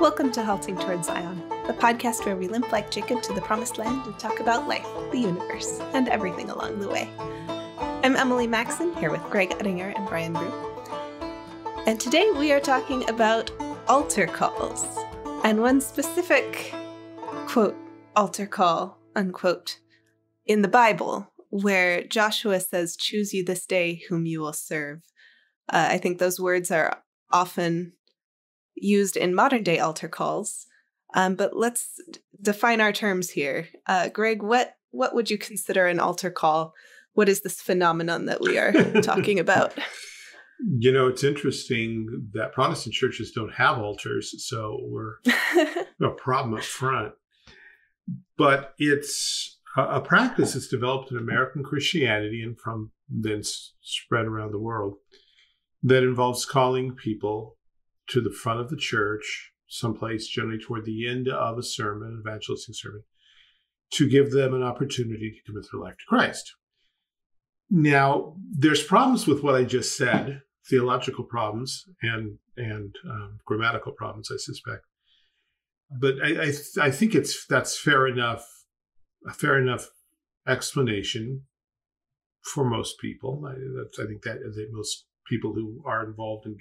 Welcome to Halting Towards Zion, the podcast where we limp like Jacob to the promised land and talk about life, the universe, and everything along the way. I'm Emily Maxon, here with Greg Uttinger and Brian Brew. And today we are talking about altar calls, and one specific, quote, altar call, unquote, in the Bible, where Joshua says, Choose you this day whom you will serve. Uh, I think those words are often used in modern day altar calls. Um, but let's define our terms here. Uh, Greg, what what would you consider an altar call? What is this phenomenon that we are talking about? You know, it's interesting that Protestant churches don't have altars, so we're a problem up front. But it's a, a practice that's developed in American Christianity and from then spread around the world that involves calling people to the front of the church, someplace generally toward the end of a sermon, an evangelistic sermon, to give them an opportunity to commit their life to Christ. Now, there's problems with what I just said, theological problems and and um, grammatical problems, I suspect. But I I, th- I think it's that's fair enough, a fair enough explanation for most people. I, I think that, that most people who are involved in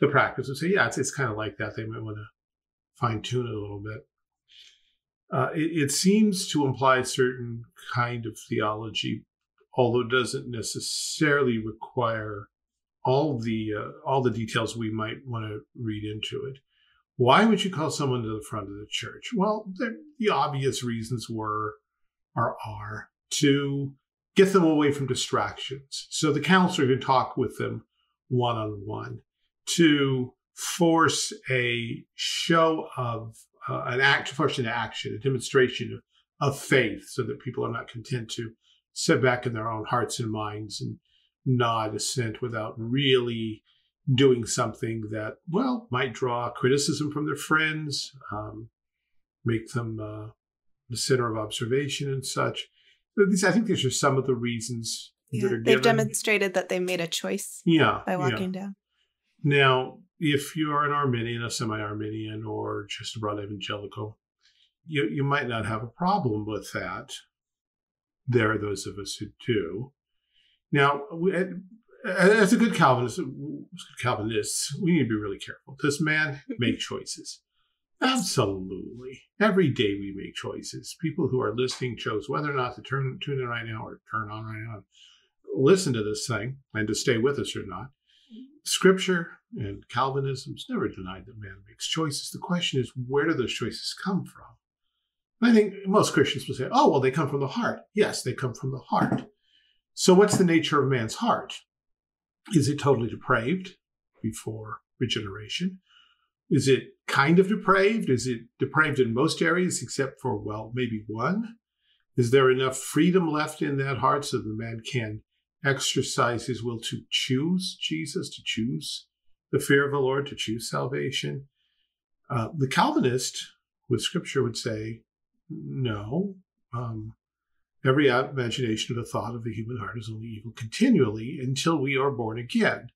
the practice would say, yeah, it's, it's kind of like that. They might want to fine tune it a little bit. Uh, it, it seems to imply a certain kind of theology, although it doesn't necessarily require all the uh, all the details we might want to read into it. Why would you call someone to the front of the church? Well, the, the obvious reasons were or are to get them away from distractions. So the counselor can talk with them one on one, to force a show of uh, an act, force an action, a demonstration of, of faith, so that people are not content to sit back in their own hearts and minds and nod assent without really doing something that, well, might draw criticism from their friends, um, make them uh, the center of observation and such. These, I think these are some of the reasons Yeah, are They've given. demonstrated that they made a choice yeah, by yeah. walking down. Now, if you're an Arminian, a semi-Arminian, or just a broad evangelical, you you might not have a problem with that. There are those of us who do. Now, we, as a good Calvinist, Calvinists, we need to be really careful. Does man make choices? Absolutely. Every day we make choices. People who are listening chose whether or not to turn tune in right now or turn on right now. Listen to this thing and to stay with us or not. Mm-hmm. Scripture and Calvinism's never denied that man makes choices. The question is, where do those choices come from? I think most Christians will say, oh, well, they come from the heart. Yes, they come from the heart. So, what's the nature of man's heart? Is it totally depraved before regeneration? Is it kind of depraved? Is it depraved in most areas except for, well, maybe one? Is there enough freedom left in that heart so the man can exercise his will to choose Jesus, to choose the fear of the Lord, to choose salvation? Uh, the Calvinist with scripture would say, no. Um, every imagination of the thought of the human heart is only evil continually until we are born again.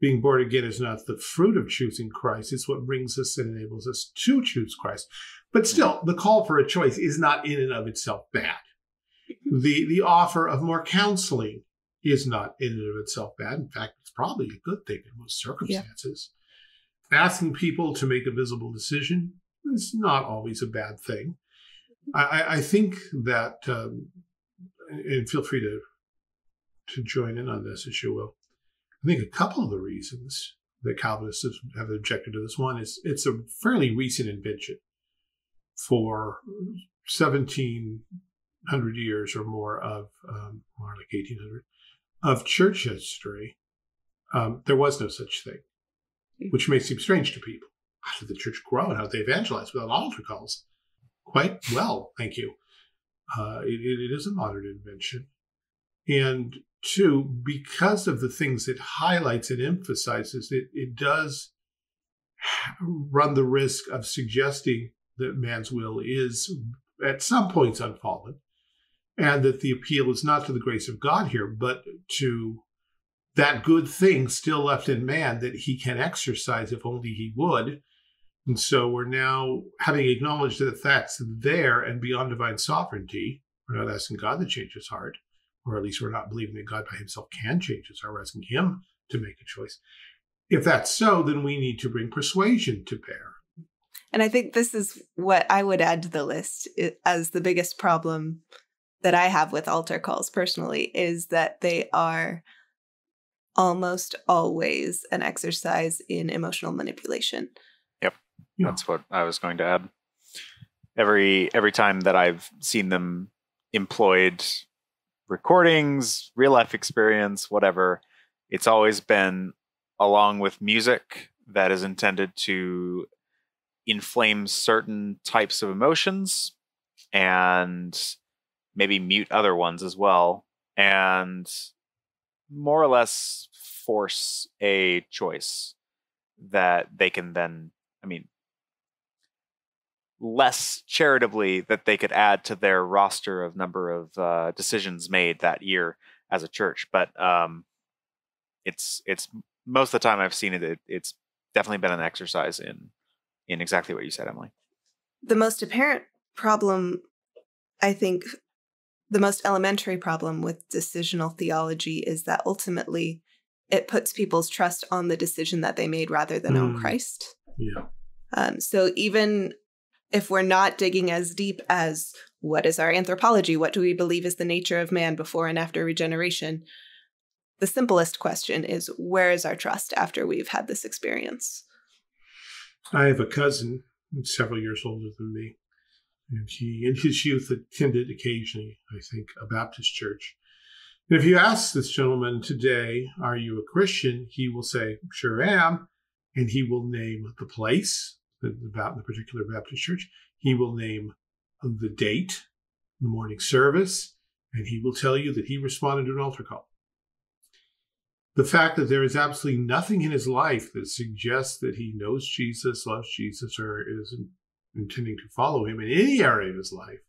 Being born again is not the fruit of choosing Christ, it's what brings us and enables us to choose Christ. But still, the call for a choice is not in and of itself bad. The, the offer of more counseling is not in and of itself bad. In fact, it's probably a good thing in most circumstances. Asking people to make a visible decision is not always a bad thing. I, I- I think that, um, and feel free to to join in on this as you will. I think a couple of the reasons that Calvinists have objected to this one is it's a fairly recent invention for 1700 years or more of, um, more like 1800, of church history. Um, there was no such thing, which may seem strange to people. How did the church grow and how did they evangelize without altar calls? Quite well, thank you. Uh, it, it- it is a modern invention. And two, because of the things it highlights and emphasizes, it, it does run the risk of suggesting that man's will is at some points unfallen, and that the appeal is not to the grace of God here, but to that good thing still left in man that he can exercise if only he would And so we're now having acknowledged that that's there and beyond divine sovereignty. We're not asking God to change his heart, or at least we're not believing that God by himself can change his heart. We're asking him to make a choice. If that's so, then we need to bring persuasion to bear. And I think this is what I would add to the list as the biggest problem that I have with altar calls personally is that they are almost always an exercise in emotional manipulation. Yep. Yeah. That's what I was going to add. Every every time that I've seen them employed recordings, real life experience, whatever, it's always been along with music that is intended to inflame certain types of emotions and maybe mute other ones as well and more or less force a choice that they can then i mean less charitably that they could add to their roster of number of uh, decisions made that year as a church. But um, it's it's most of the time i've seen it, it it's definitely been an exercise in in exactly what you said emily. The most apparent problem i think the most elementary problem with decisional theology is that ultimately it puts people's trust on the decision that they made rather than mm. on Christ. Yeah. Um, so even if we're not digging as deep as what is our anthropology, what do we believe is the nature of man before and after regeneration, the simplest question is where is our trust after we've had this experience? I have a cousin several years older than me and he, in his youth, attended occasionally, I think, a Baptist church. And if you ask this gentleman today, Are you a Christian? he will say, Sure am. And he will name the place, the, the particular Baptist church. He will name the date, the morning service, and he will tell you that he responded to an altar call. The fact that there is absolutely nothing in his life that suggests that he knows Jesus, loves Jesus, or is intending to follow him in any area of his life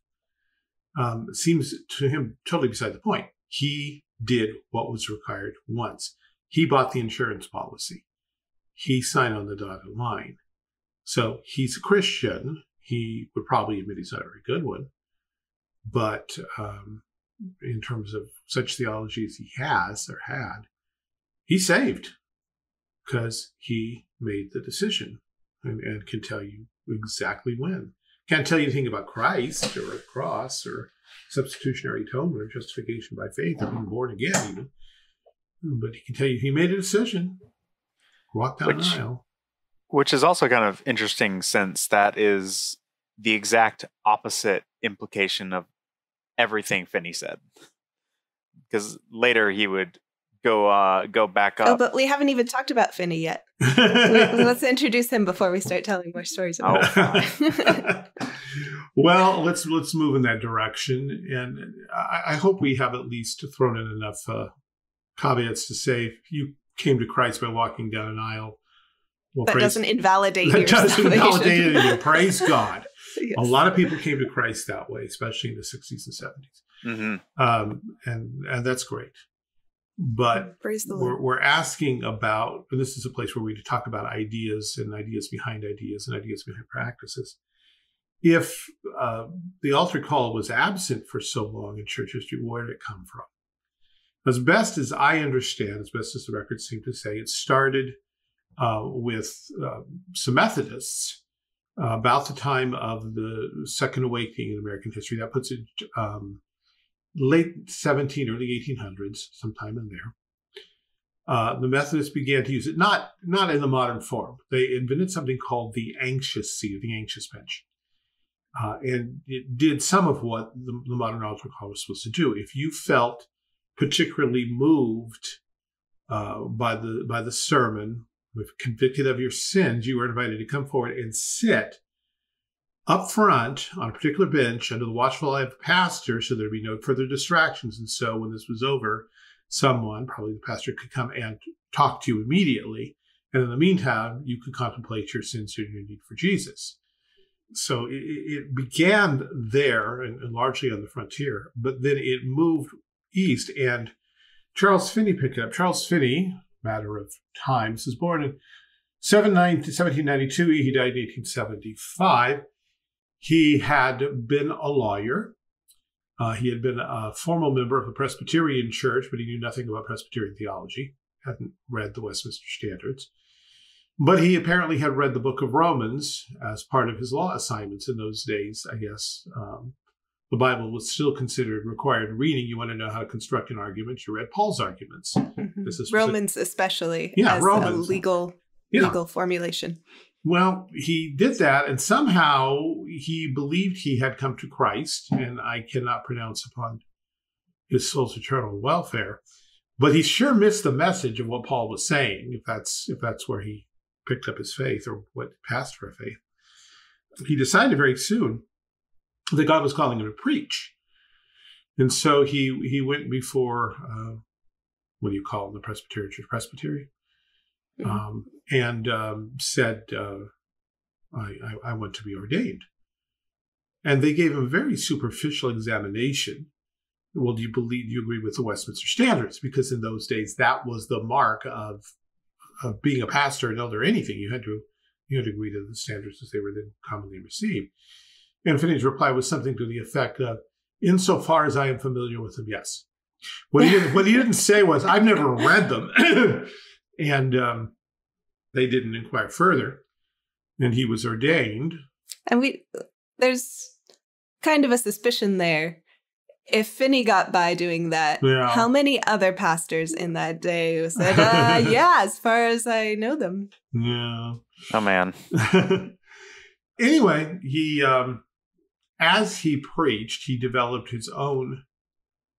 um, seems to him totally beside the point. He did what was required once. He bought the insurance policy. He signed on the dotted line. So he's a Christian. He would probably admit he's not a very good one. But um, in terms of such theology as he has or had, he's saved because he made the decision and, and can tell you exactly when. Can't tell you anything about Christ or a cross or substitutionary atonement or justification by faith or being born again, even. Mm, but he can tell you he made a decision, walked down which, the aisle. Which is also kind of interesting since that is the exact opposite implication of everything Finney said. Because later he would go uh, go back oh, up. Oh, but we haven't even talked about Finney yet. let's introduce him before we start telling more stories about oh. well, let's let's move in that direction, and I, I, hope we have at least thrown in enough uh, caveats to say you came to Christ by walking down an aisle. Well, that praise, doesn't invalidate that doesn't invalidate anything. Praise God. Yes. A lot of people came to Christ that way, especially in the 60s and 70s. Mm-hmm. Um, and, and that's great. But we're, we're, asking about, and this is a place where we talk about ideas and ideas behind ideas and ideas behind practices. If uh, the altar call was absent for so long in church history, where did it come from? As best as I understand, as best as the records seem to say, it started uh, with uh, some Methodists uh, about the time of the Second Awakening in American history. That puts it um, late 17, early 1800s, sometime in there. Uh, the Methodists began to use it, not not in the modern form. They invented something called the anxious seat, the anxious bench, uh, and it did some of what the, the modern altar call was supposed to do. If you felt particularly moved uh, by the by the sermon, if convicted of your sins, you were invited to come forward and sit up front on a particular bench under the watchful eye of the pastor so there'd be no further distractions. And so when this was over, someone, probably the pastor, could come and talk to you immediately. And in the meantime, you could contemplate your sins and your need for Jesus. So it, it began there and, and, largely on the frontier, but then it moved east. And Charles Finney picked it up. Charles Finney, matter of times, was born in 1792, he died in 1875. He had been a lawyer. Uh, he had been a formal member of the Presbyterian Church, but he knew nothing about Presbyterian theology, hadn't read the Westminster Standards. But he apparently had read the book of Romans as part of his law assignments in those days, I guess. Um, the Bible was still considered required reading. You want to know how to construct an argument, you read Paul's arguments. Mm-hmm. This is Romans, especially, yeah, as Romans. a legal yeah. legal formulation. Well, he did that, and somehow he believed he had come to Christ, and I cannot pronounce upon his soul's eternal welfare. But he sure missed the message of what Paul was saying, if that's if that's where he picked up his faith or what passed for faith. He decided very soon that God was calling him to preach. And so he he went before uh, what do you call it the Presbyterian Church? Presbytery? Mm-hmm. Um, and um, said, uh, I, I, want to be ordained. And they gave him a very superficial examination. Well, do you believe, do you agree with the Westminster Standards? Because in those days, that was the mark of, of being a pastor, an elder, anything. You had to you had to agree to the standards as they were then commonly received. And Finney's reply was something to the effect of, insofar as I am familiar with them, yes. What he didn't, what he didn't say was, I've never read them. and um, they didn't inquire further. And he was ordained. And we, there's kind of a suspicion there. If Finney got by doing that, yeah. how many other pastors in that day said, uh, "Yeah, as far as I know them"? Yeah. Oh man. anyway, he um, as he preached, he developed his own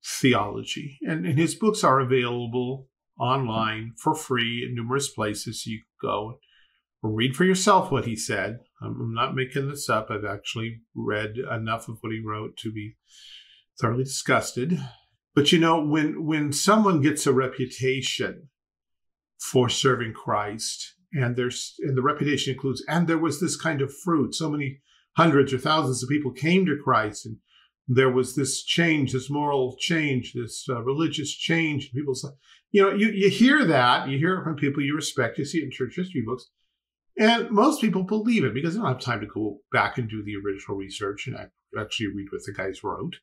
theology, and, and his books are available online for free in numerous places. You go read for yourself what he said. I'm not making this up. I've actually read enough of what he wrote to be thoroughly disgusted. But you know, when when someone gets a reputation for serving Christ, and there's and the reputation includes, and there was this kind of fruit, so many hundreds or thousands of people came to Christ, and there was this change, this moral change, this uh, religious change. People say, you know, you, you hear that, you hear it from people you respect, you see it in church history books, and most people believe it because they don't have time to go back and do the original research and actually read what the guys wrote,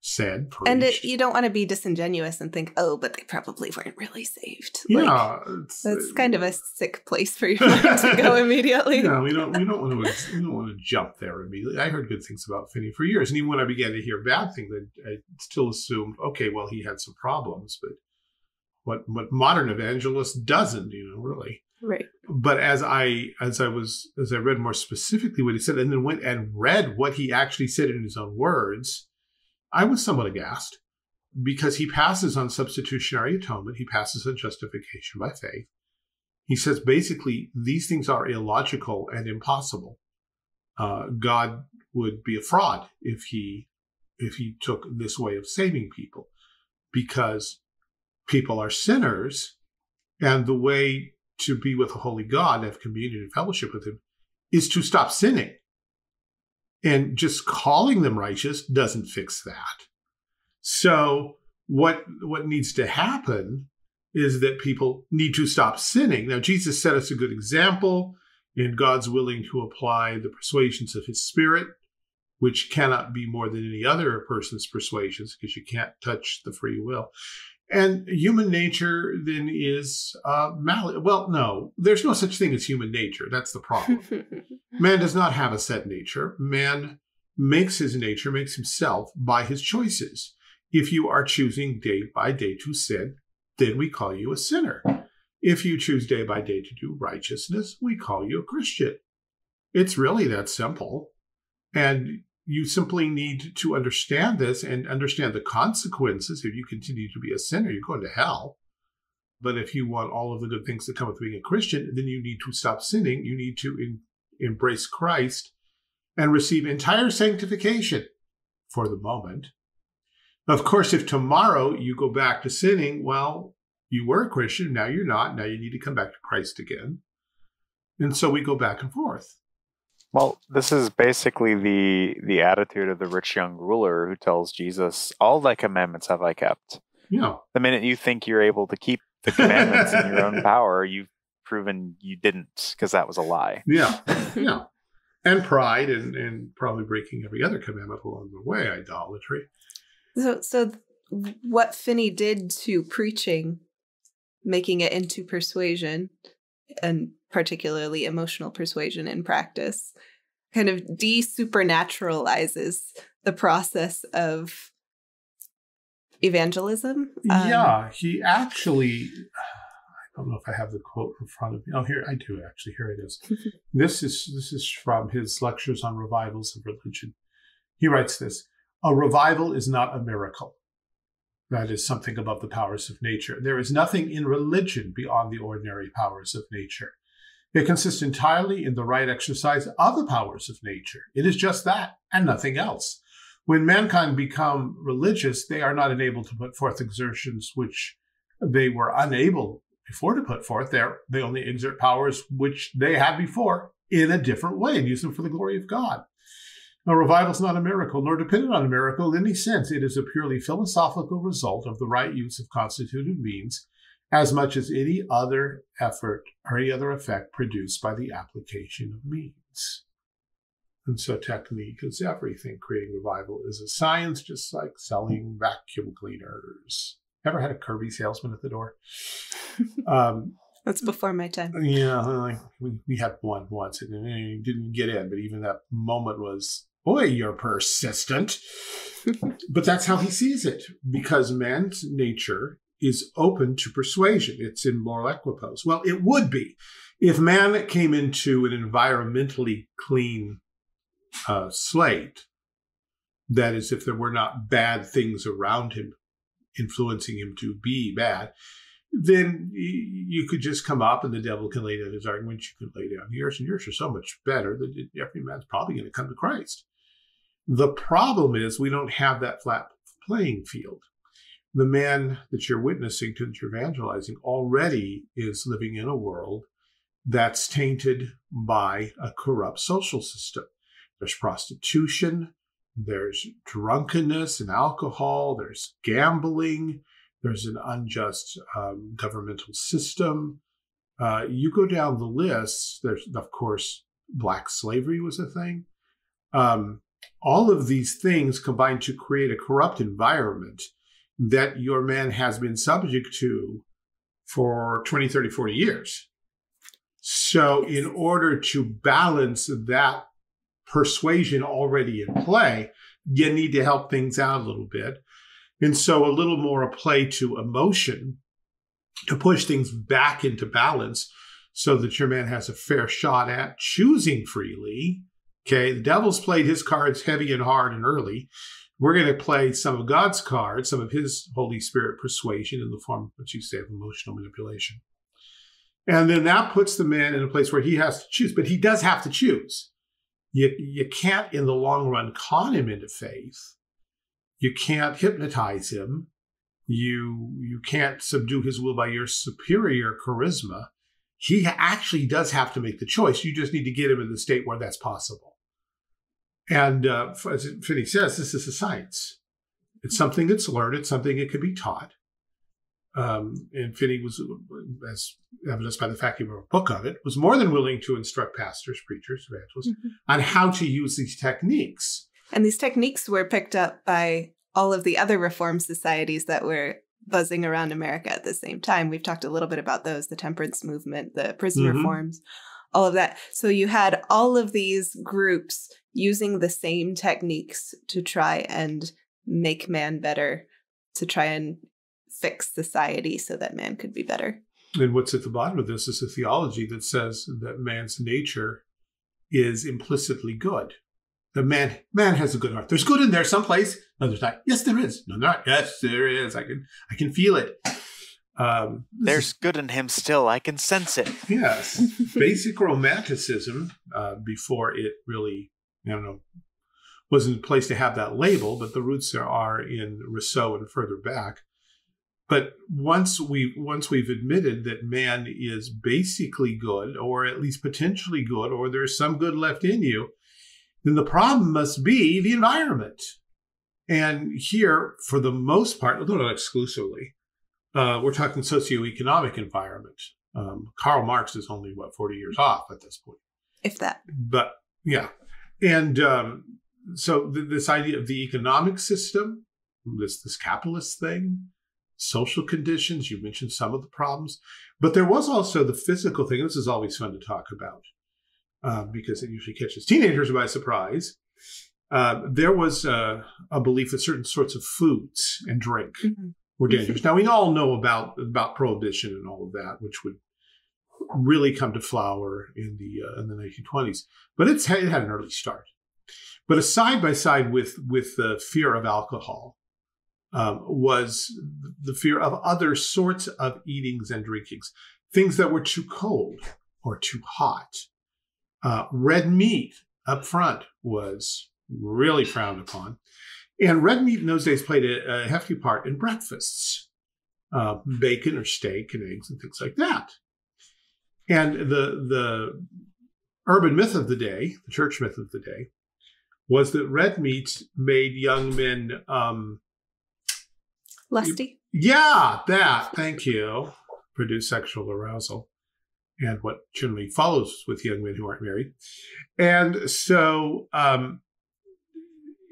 said, preached. And it, you don't want to be disingenuous and think, oh, but they probably weren't really saved. Yeah, like, it's, uh, that's kind of a sick place for your mind to go immediately. Yeah, we don't we don't want to we don't want to jump there immediately. I heard good things about Finney for years, and even when I began to hear bad things, I, I still assumed, okay, well, he had some problems, but what what modern evangelist doesn't, you know, really. Right. But as I as I was as I read more specifically what he said, and then went and read what he actually said in his own words, I was somewhat aghast because he passes on substitutionary atonement, he passes on justification by faith. He says basically these things are illogical and impossible. Uh, God would be a fraud if he if he took this way of saving people, because people are sinners, and the way to be with a holy God, have communion and fellowship with Him, is to stop sinning. And just calling them righteous doesn't fix that. So what what needs to happen is that people need to stop sinning. Now Jesus set us a good example, and God's willing to apply the persuasions of His Spirit, which cannot be more than any other person's persuasions because you can't touch the free will. And human nature then is uh, mal. Well, no, there's no such thing as human nature. That's the problem. Man does not have a set nature. Man makes his nature, makes himself by his choices. If you are choosing day by day to sin, then we call you a sinner. If you choose day by day to do righteousness, we call you a Christian. It's really that simple. And you simply need to understand this and understand the consequences. If you continue to be a sinner, you're going to hell. But if you want all of the good things that come with being a Christian, then you need to stop sinning. You need to in, embrace Christ and receive entire sanctification for the moment. Of course, if tomorrow you go back to sinning, well, you were a Christian, now you're not. Now you need to come back to Christ again. And so we go back and forth. Well, this is basically the the attitude of the rich young ruler who tells Jesus, "All thy commandments have I kept." Yeah. The minute you think you're able to keep the commandments in your own power, you've proven you didn't because that was a lie. Yeah, yeah, and pride, and and probably breaking every other commandment along the way, idolatry. So, so what Finney did to preaching, making it into persuasion, and particularly emotional persuasion in practice, kind of de supernaturalizes the process of evangelism. Um, yeah, he actually. I don't know if I have the quote in front of me. Oh, here I do actually. Here it is. this is this is from his lectures on revivals of religion. He writes this: A revival is not a miracle. That is something above the powers of nature. There is nothing in religion beyond the ordinary powers of nature. It consists entirely in the right exercise of the powers of nature. It is just that and nothing else. When mankind become religious, they are not enabled to put forth exertions which they were unable before to put forth. They're, they only exert powers which they had before in a different way and use them for the glory of God. Now, revival is not a miracle, nor dependent on a miracle in any sense. It is a purely philosophical result of the right use of constituted means, as much as any other effort or any other effect produced by the application of means. And so technique is everything. Creating revival is a science, just like selling vacuum cleaners. Ever had a Kirby salesman at the door? Um, That's before my time. Yeah, we, we had one once and he didn't get in, but even that moment was, boy, you're persistent. but that's how he sees it because man's nature is open to persuasion. It's in moral equipoise. Well, it would be if man came into an environmentally clean uh, slate. That is, if there were not bad things around him influencing him to be bad, then you could just come up and the devil can lay down his arguments. You can lay down yours, and yours are so much better that every man's probably going to come to Christ. The problem is we don't have that flat playing field. The man that you're witnessing to, that you're evangelizing, already is living in a world that's tainted by a corrupt social system. There's prostitution, there's drunkenness and alcohol, there's gambling, there's an unjust um, governmental system. Uh, you go down the list, there's, of course, black slavery was a thing. Um, all of these things combine to create a corrupt environment that your man has been subject to for 20, 30, 40 years. So, in order to balance that persuasion already in play, you need to help things out a little bit. And so a little more a play to emotion to push things back into balance so that your man has a fair shot at choosing freely. Okay, the devil's played his cards heavy and hard and early. We're going to play some of God's cards, some of his Holy Spirit persuasion in the form of what you say of emotional manipulation. And then that puts the man in a place where he has to choose, but he does have to choose. You, you can't, in the long run, con him into faith. You can't hypnotize him. You, you can't subdue his will by your superior charisma. He actually does have to make the choice. You just need to get him in the state where that's possible. And uh, as Finney says, this is a science. It's something that's learned. It's something that can be taught. Um, and Finney was, as evidenced by the fact he wrote a book of it, was more than willing to instruct pastors, preachers, evangelists mm-hmm. on how to use these techniques. And these techniques were picked up by all of the other reform societies that were buzzing around America at the same time. We've talked a little bit about those the temperance movement, the prison mm-hmm. reforms, all of that. So you had all of these groups using the same techniques to try and make man better, to try and fix society so that man could be better. And what's at the bottom of this is a theology that says that man's nature is implicitly good. The man man has a good heart. There's good in there someplace. No, there's not. Yes, there is. No, not. Yes, there is. I can I can feel it. Um, There's is, good in him still. I can sense it. Yes. Basic romanticism, uh, before it really, I don't know, wasn't a place to have that label, but the roots there are in Rousseau and further back. But once we once we've admitted that man is basically good, or at least potentially good, or there's some good left in you, then the problem must be the environment. And here, for the most part, although not exclusively, uh, we're talking socioeconomic environment. Um, Karl Marx is only what forty years off at this point, if that. But yeah, and um, so th- this idea of the economic system, this this capitalist thing, social conditions. You mentioned some of the problems, but there was also the physical thing. This is always fun to talk about uh, because it usually catches teenagers by surprise. Uh, there was uh, a belief that certain sorts of foods and drink mm-hmm. Were dangerous. now we all know about about prohibition and all of that, which would really come to flower in the uh, in the 1920s. But it's it had an early start. But a side by side with with the fear of alcohol um, was the fear of other sorts of eatings and drinkings, things that were too cold or too hot. Uh, red meat up front was really frowned upon. And red meat in those days played a, a hefty part in breakfasts, uh, bacon or steak and eggs and things like that. And the the urban myth of the day, the church myth of the day, was that red meat made young men um, lusty. Yeah, that. Thank you. Produce sexual arousal, and what generally follows with young men who aren't married. And so, um,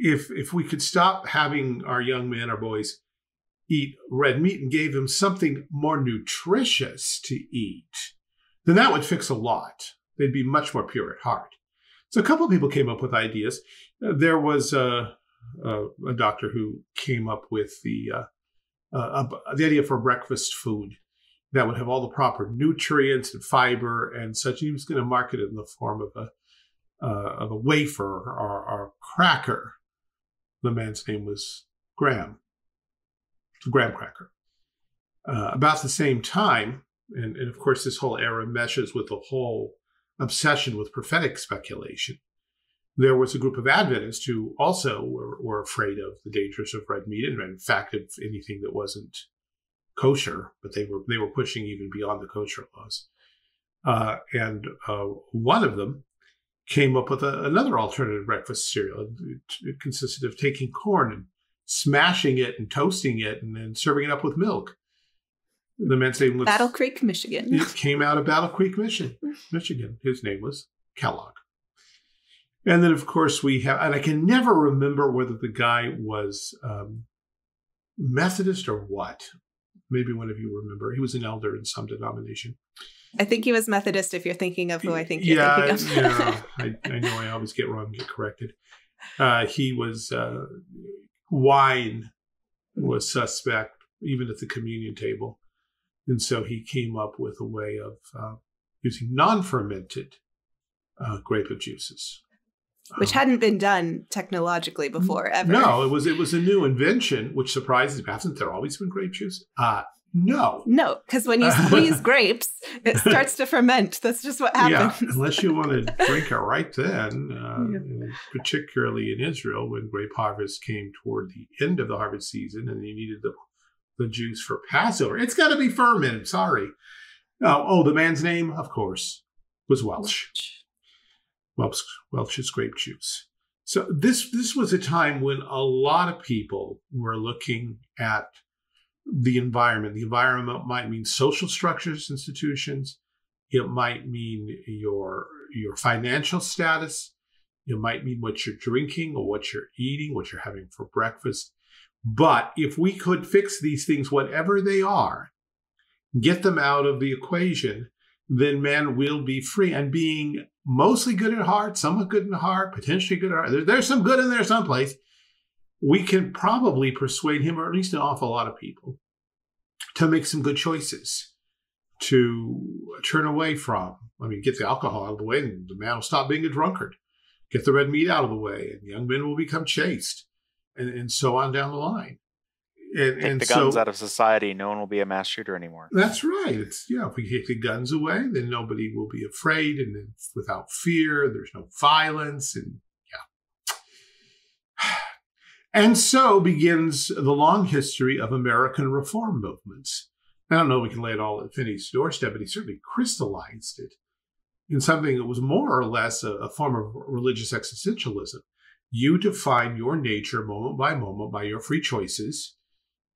if if we could stop having our young men or boys eat red meat and gave them something more nutritious to eat, then that would fix a lot. They'd be much more pure at heart. So a couple of people came up with ideas. Uh, there was a, a, a, doctor who came up with the uh, uh, the idea for breakfast food that would have all the proper nutrients and fiber and such. He was going to market it in the form of a uh, of a wafer or, or, a cracker. The man's name was Graham. Graham cracker. Uh, about the same time, and, and of course, this whole era meshes with the whole obsession with prophetic speculation. There was a group of Adventists who also were, were afraid of the dangers of red meat, and in fact, of anything that wasn't kosher. But they were they were pushing even beyond the kosher laws. Uh, and uh, one of them came up with a, another alternative breakfast cereal. It, it, consisted of taking corn and smashing it and toasting it and then serving it up with milk. The man's name was Battle Creek, Michigan. It came out of Battle Creek, Michigan. Michigan. His name was Kellogg. And then, of course, we have, and I can never remember whether the guy was um, Methodist or what. Maybe one of you remember. He was an elder in some denomination. I think he was Methodist. If you're thinking of who I think you're yeah, thinking of. yeah, I, I, know I always get wrong, get corrected. Uh, he was uh, wine was suspect even at the communion table. And so he came up with a way of uh, using non fermented uh, grape juices. Which um, hadn't been done technologically before ever. No, it was it was a new invention, which surprises me. Hasn't there always been grape juice? No. No, because when you squeeze grapes, it starts to ferment. That's just what happens. Yeah, unless you want to drink it right then, uh, yeah. particularly in Israel, when grape harvest came toward the end of the harvest season and you needed the the juice for Passover. It's got to be fermented. Sorry. Oh, oh, the man's name, of course, was Welch. Welch, Welch's grape juice. So this this was a time when a lot of people were looking at the environment. The environment might mean social structures, institutions. It might mean your your financial status. It might mean what you're drinking or what you're eating, what you're having for breakfast. But if we could fix these things, whatever they are, get them out of the equation, then man will be free. And being mostly good at heart, somewhat good in heart, potentially good at heart, there, there's some good in there someplace. We can probably persuade him, or at least an awful lot of people, to make some good choices, to turn away from. I mean, get the alcohol out of the way, and the man will stop being a drunkard. Get the red meat out of the way, and young men will become chaste and, and so on down the line. And, take and the guns so, out of society, no one will be a mass shooter anymore. That's right. It's yeah. If we take the guns away, then nobody will be afraid, and then without fear, there's no violence, and. And so begins the long history of American reform movements. I don't know we can lay it all at Finney's doorstep, but he certainly crystallized it in something that was more or less a, a form of religious existentialism. You define your nature moment by moment by your free choices.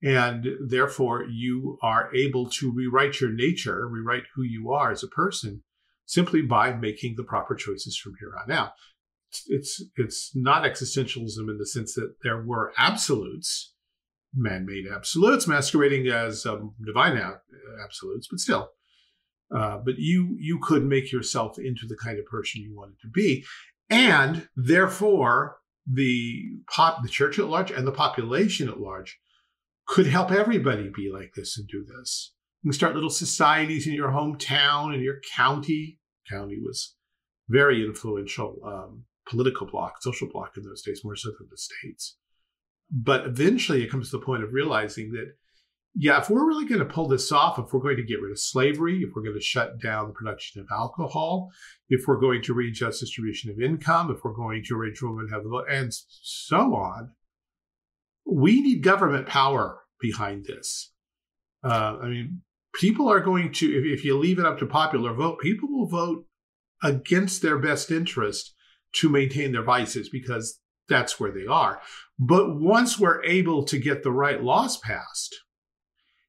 And therefore, you are able to rewrite your nature, rewrite who you are as a person, simply by making the proper choices from here on out. It's it's not existentialism in the sense that there were absolutes, man-made absolutes, masquerading as um, divine absolutes, but still, uh, but you you could make yourself into the kind of person you wanted to be, and therefore the pop the church at large and the population at large could help everybody be like this and do this. You can start little societies in your hometown and your county. County was very influential um, political bloc, social bloc in those days, more so than the states. But eventually, it comes to the point of realizing that yeah, if we're really going to pull this off, if we're going to get rid of slavery, if we're going to shut down the production of alcohol, if we're going to readjust distribution of income, if we're going to arrange women have the vote, and so on, we need government power behind this. Uh, I mean, people are going to, if, if you leave it up to popular vote, people will vote against their best interest to maintain their vices because that's where they are. But once we're able to get the right laws passed,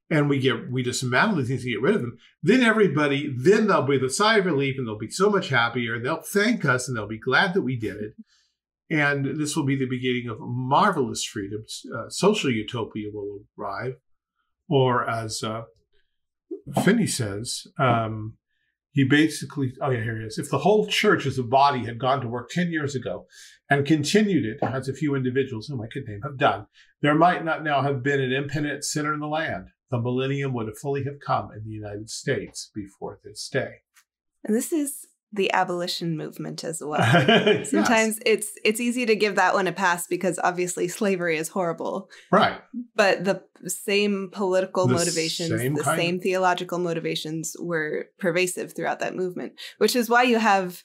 and we get we dismantle the things and get rid of them, then everybody, then they'll be the sigh of relief and they'll be so much happier. And they'll thank us and they'll be glad that we did it. And this will be the beginning of marvelous freedoms. Uh, social utopia will arrive. Or as uh, Finney says, um, he basically, oh yeah, here he is. If the whole church as a body had gone to work 10 years ago and continued it, as a few individuals whom I could name have done, there might not now have been an impenitent sinner in the land the millennium would have fully have come in the United States before this day. And this is the abolition movement as well. Sometimes yes. it's it's easy to give that one a pass because obviously slavery is horrible. Right. But the same political the motivations, same the same theological motivations were pervasive throughout that movement, which is why you have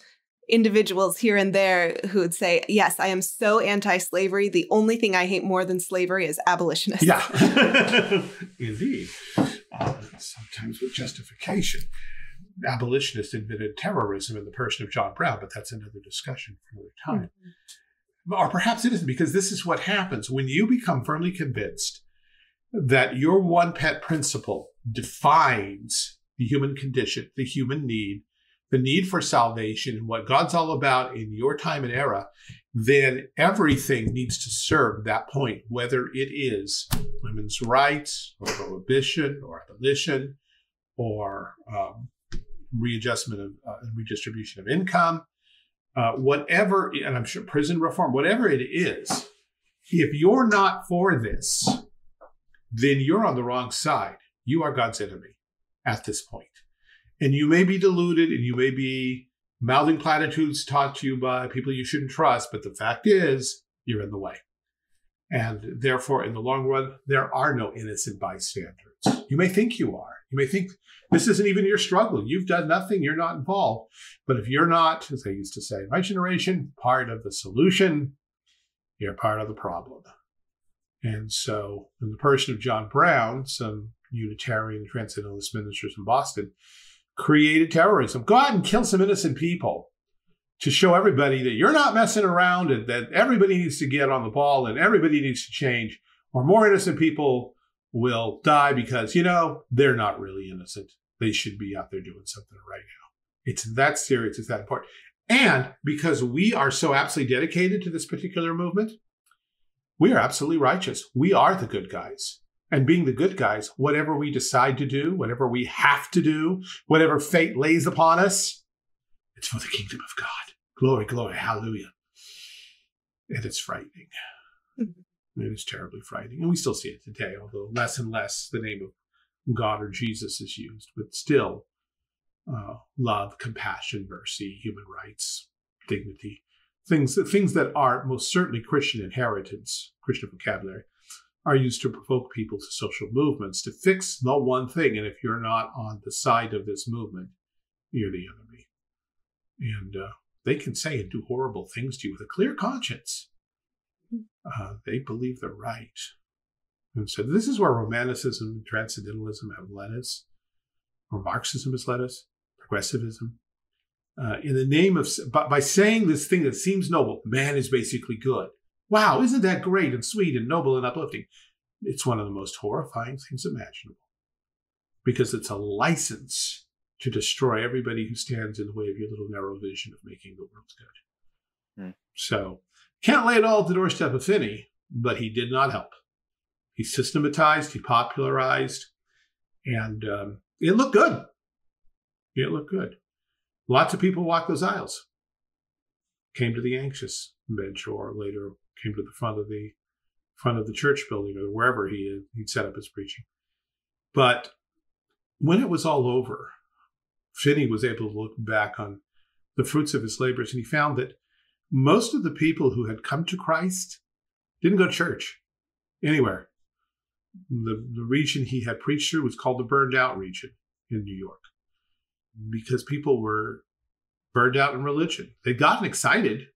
individuals here and there who would say, Yes, I am so anti slavery. The only thing I hate more than slavery is abolitionists. Yeah, indeed. Uh, sometimes with justification. Abolitionists invented terrorism in the person of John Brown, but that's another discussion for another time. Mm-hmm. Or perhaps it isn't, because this is what happens when you become firmly convinced that your one pet principle defines the human condition, the human need, the need for salvation and what God's all about in your time and era, then everything needs to serve that point, whether it is women's rights or prohibition or abolition or um, readjustment of uh, redistribution of income, uh, whatever, and I'm sure prison reform, whatever it is, if you're not for this, then you're on the wrong side. You are God's enemy at this point. And you may be deluded and you may be mouthing platitudes taught to you by people you shouldn't trust, but the fact is, you're in the way. And therefore, in the long run, there are no innocent bystanders. You may think you are. You may think this isn't even your struggle. You've done nothing. You're not involved. But if you're not, as I used to say in my generation, part of the solution, you're part of the problem. And so, in the person of John Brown, some Unitarian Transcendentalist ministers in Boston created terrorism. Go out and kill some innocent people to show everybody that you're not messing around and that everybody needs to get on the ball and everybody needs to change, or more innocent people will die because, you know, they're not really innocent. They should be out there doing something right now. It's that serious, it's that important. And because we are so absolutely dedicated to this particular movement, we are absolutely righteous. We are the good guys and being the good guys, whatever we decide to do, whatever we have to do, whatever fate lays upon us, it's for the kingdom of God. Glory, glory, hallelujah. And it's frightening. Mm-hmm. Mm-hmm. It is terribly frightening. And we still see it today, although less and less the name of God or Jesus is used, but still uh, love, compassion, mercy, human rights, dignity, things, things that are most certainly Christian inheritance, Christian vocabulary are used to provoke people to social movements to fix the one thing. And if you're not on the side of this movement, you're the enemy. And uh, they can say and do horrible things to you with a clear conscience. Uh, they believe they're right. And so this is where Romanticism and Transcendentalism have led us, or Marxism has led us, progressivism. Uh, in the name of, by, by saying this thing that seems noble, man is basically good. Wow, isn't that great and sweet and noble and uplifting? it's one of the most horrifying things imaginable because it's a license to destroy everybody who stands in the way of your little narrow vision of making the world good. Hmm. So, can't lay it all at the doorstep of Finney, but he did not help. He systematized, he popularized, and um, it looked good. It looked good. Lots of people walked those aisles, came to the anxious bench, or later came to the front of the front of the church building or wherever he he'd set up his preaching. But when it was all over, Finney was able to look back on the fruits of his labors, and he found that most of the people who had come to Christ didn't go to church anywhere. The, the region he had preached through was called the burned out region in New York because people were burned out in religion. They'd gotten excited.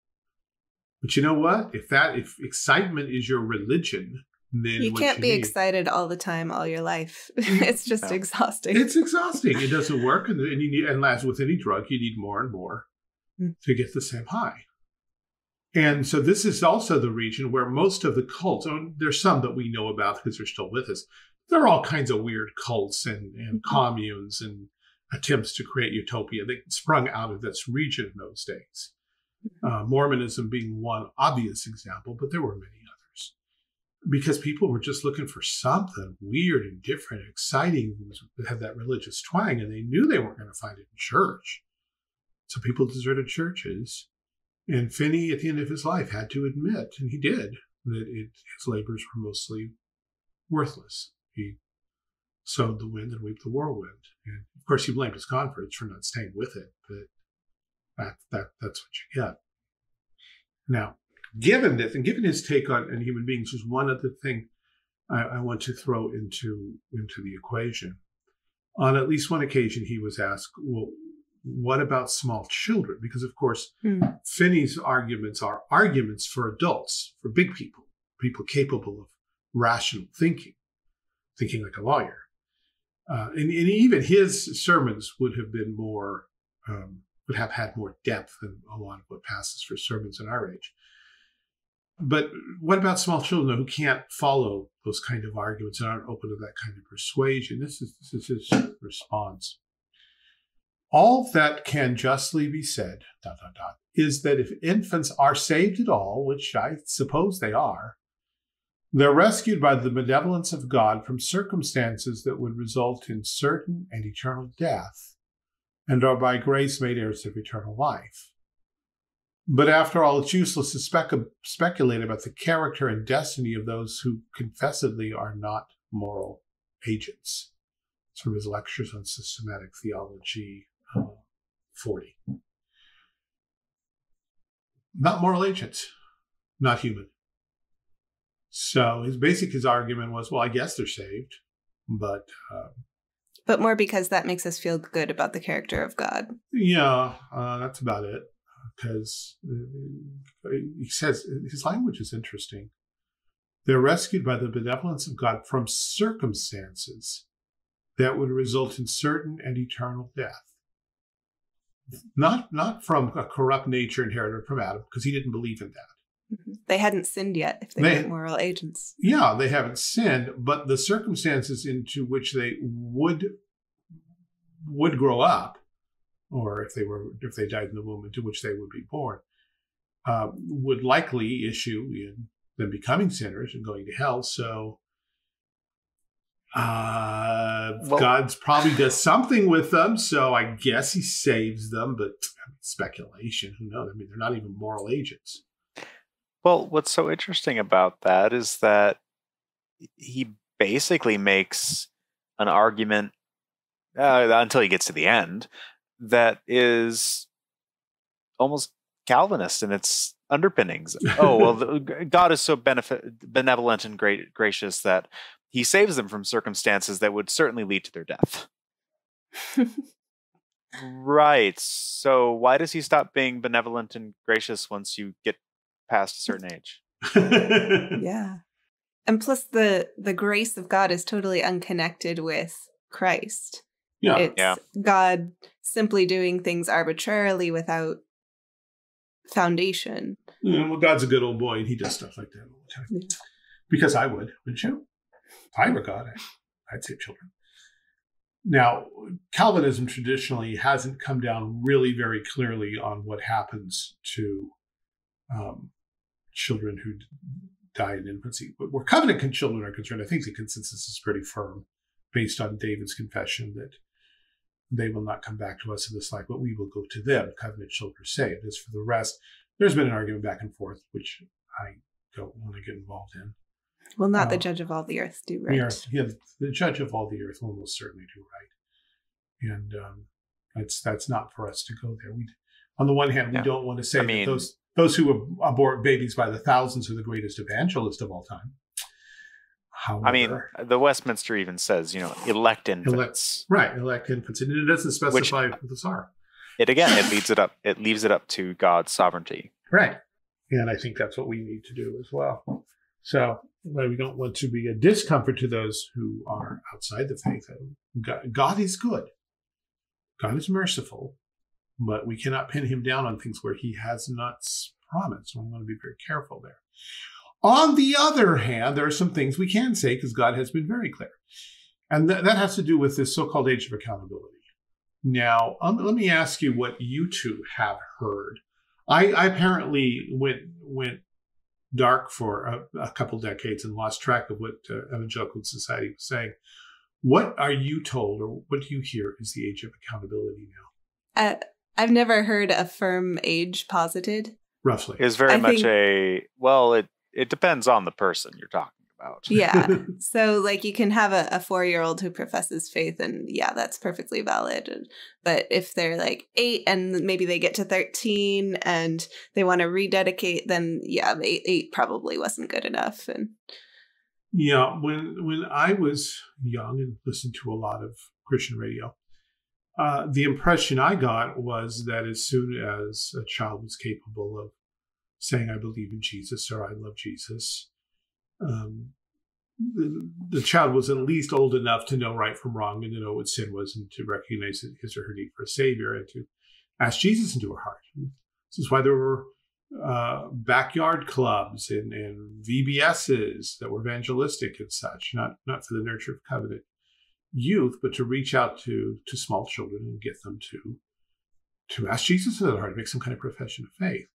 But you know what? If that if excitement is your religion, then You can't be need- excited all the time, all your life. it's just No. exhausting. It's exhausting. It doesn't work, and, and you need, and as with any drug, you need more and more Mm. to get the same high. And so this is also the region where most of the cults. oh, There's some that we know about because they're still with us. There are all kinds of weird cults and, and Mhm. communes and attempts to create utopia that sprung out of this region in those days. Uh, Mormonism being one obvious example, but there were many others because people were just looking for something weird and different, exciting that had that religious twang, and they knew they weren't going to find it in church. So people deserted churches, and Finney, at the end of his life, had to admit, and he did, that it, his labors were mostly worthless. He sowed the wind and reaped the whirlwind, and of course, he blamed his converts for not staying with it, but that that that's what you get. Now, given this and given his take on, human beings, there's one other thing I, I want to throw into into the equation. On at least one occasion, he was asked, "Well, what about small children?" Because of course, Hmm. Finney's arguments are arguments for adults, for big people, people capable of rational thinking, thinking like a lawyer. Uh, and, and even his sermons would have been more, um, would have had more depth than a lot of what passes for sermons in our age. But what about small children who can't follow those kind of arguments and aren't open to that kind of persuasion? This is, this is his response. All that can justly be said, dot, dot, dot, is that if infants are saved at all, which I suppose they are, they're rescued by the benevolence of God from circumstances that would result in certain and eternal death, and are by grace made heirs of eternal life. But after all, it's useless to spec- speculate about the character and destiny of those who confessedly are not moral agents. It's from his lectures on systematic theology 40. Not moral agents, not human. So his basic his argument was, well, I guess they're saved, but uh, But more because that makes us feel good about the character of God. yeah, uh, that's about it. Because uh, he says his language is interesting. They're rescued by the benevolence of God from circumstances that would result in certain and eternal death. Not not from a corrupt nature inherited from Adam, because he didn't believe in that. Mhm. They hadn't sinned yet if they, They- weren't moral agents. yeah, they haven't sinned, but the circumstances into which they would would grow up, or if they were if they died in the womb into which they would be born, uh, would likely issue in them becoming sinners and going to hell. So. Uh, Well- God's probably does something with them, so I guess he saves them, but speculation. Who knows? I mean, they're not even moral agents. Well, what's so interesting about that is that he basically makes an argument uh, until he gets to the end that is almost Calvinist in its underpinnings. oh well, the, God is so benefit, benevolent and great, gracious that He saves them from circumstances that would certainly lead to their death. Right. So why does He stop being benevolent and gracious once you get past a certain age? yeah. And plus the the grace of God is totally unconnected with Christ. yeah. It's Yeah. God simply doing things arbitrarily without foundation. Yeah, well, God's a good old boy, and he does stuff like that all the time. Yeah. Because I would, wouldn't you? I were God, I'd save children. Now, Calvinism traditionally hasn't come down really very clearly on what happens to um, children who die in infancy. But where covenant children are concerned, I think the consensus is pretty firm based on David's confession that they will not come back to us in this life, but we will go to them. Covenant children are saved. As for the rest, there's been an argument back and forth, which I don't want to get involved in. Will not uh, the judge of all the earth do right? The earth, yeah, the judge of all the earth will most certainly do right. And um, that's that's not for us to go there. We, on the one hand, we yeah. don't want to say I mean, that those those who abort babies by the thousands are the greatest evangelist of all time. However, I mean, the Westminster even says, you know, elect infants. Elect, right, elect infants, and it doesn't specify Which, who those are. It again, it leads it up. It leaves it up to God's sovereignty. Right, and I think that's what we need to do as well. So we don't want to be a discomfort to those who are outside the faith. God, is good. God is merciful, but we cannot pin him down on things where he has not promised. So we want to be very careful there. On the other hand, there are some things we can say because God has been very clear. And th- that has to do with this so called age of accountability. Now, um, let me ask you what you two have heard. I, I apparently went went dark for a, a, couple decades and lost track of what uh, evangelical society was saying. What are you told, or what do you hear is the age of accountability now? Uh, I've never heard a firm age posited. Roughly, it's very I much think... a well. It it depends on the person you're talking about. Yeah. so like you can have a, a four year old who professes faith and yeah, that's perfectly valid. But if they're like eight and maybe they get to 13 and they want to rededicate, then yeah, eight, eight probably wasn't good enough. And yeah, when when I was young and listened to a lot of Christian radio, uh, the impression I got was that as soon as a child was capable of saying, I believe in Jesus or I love Jesus, um, the, the, child was at least old enough to know right from wrong and to know what sin was and to recognize his or her need for a savior and to ask Jesus into her heart. This is why there were uh, backyard clubs and, and VBSs that were evangelistic and such, not not for the nurture of covenant youth, but to reach out to to small children and get them to to ask Jesus into their heart, make some kind of profession of faith.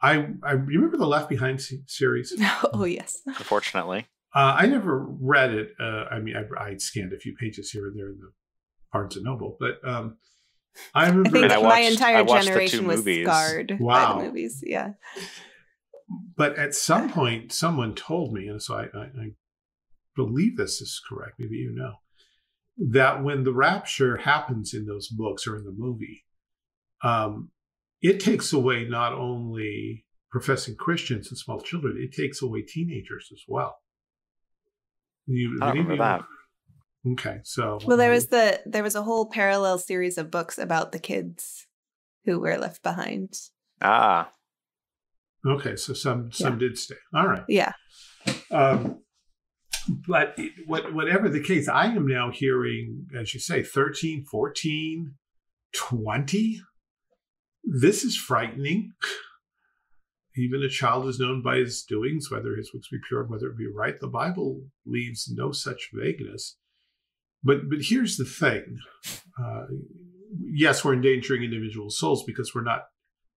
I I remember the Left Behind series. oh yes. Unfortunately, uh, I never read it. Uh, I mean, I, I scanned a few pages here and there in the Barnes and Noble, but um, I remember. I think I watched, my entire generation was movies. scarred wow. by the movies. Yeah. But at some point, someone told me, and so I, I, I believe this is correct. Maybe you know that when the rapture happens in those books or in the movie, um, it takes away not only professing Christians and small children, it takes away teenagers as well. You, I remember that. Okay, so well, there was the there was a whole parallel series of books about the kids who were left behind. Ah, okay, so some some yeah. did stay. All right, yeah. Um, but what, whatever the case, I am now hearing, as you say, 13, 14, 20 this is frightening. Even a child is known by his doings, whether his works be pure whether it be right. The Bible leaves no such vagueness. But but here's the thing. Uh, yes, we're endangering individual souls because we're not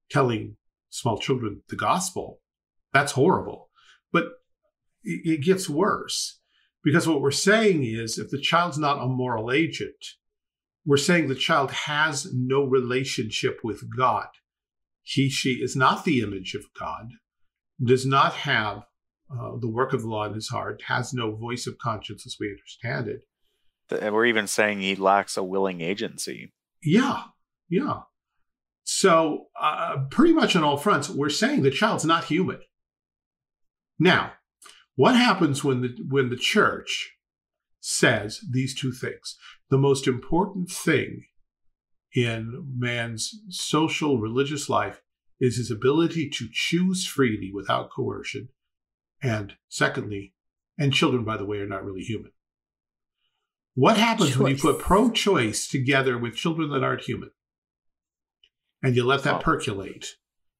telling small children the gospel. That's horrible. But it, it gets worse because what we're saying is if the child's not a moral agent, we're saying the child has no relationship with God. He, she is not the image of God, does not have uh, the work of the law in his heart, has no voice of conscience as we understand it. And we're even saying he lacks a willing agency. Yeah, yeah. So, uh, pretty much on all fronts, we're saying the child's not human. Now, what happens when the when the church says these two things. The most important thing in man's social religious life is his ability to choose freely without coercion. And secondly, and children, by the way, are not really human. What happens choice. when you put pro choice together with children that aren't human? And you let that percolate.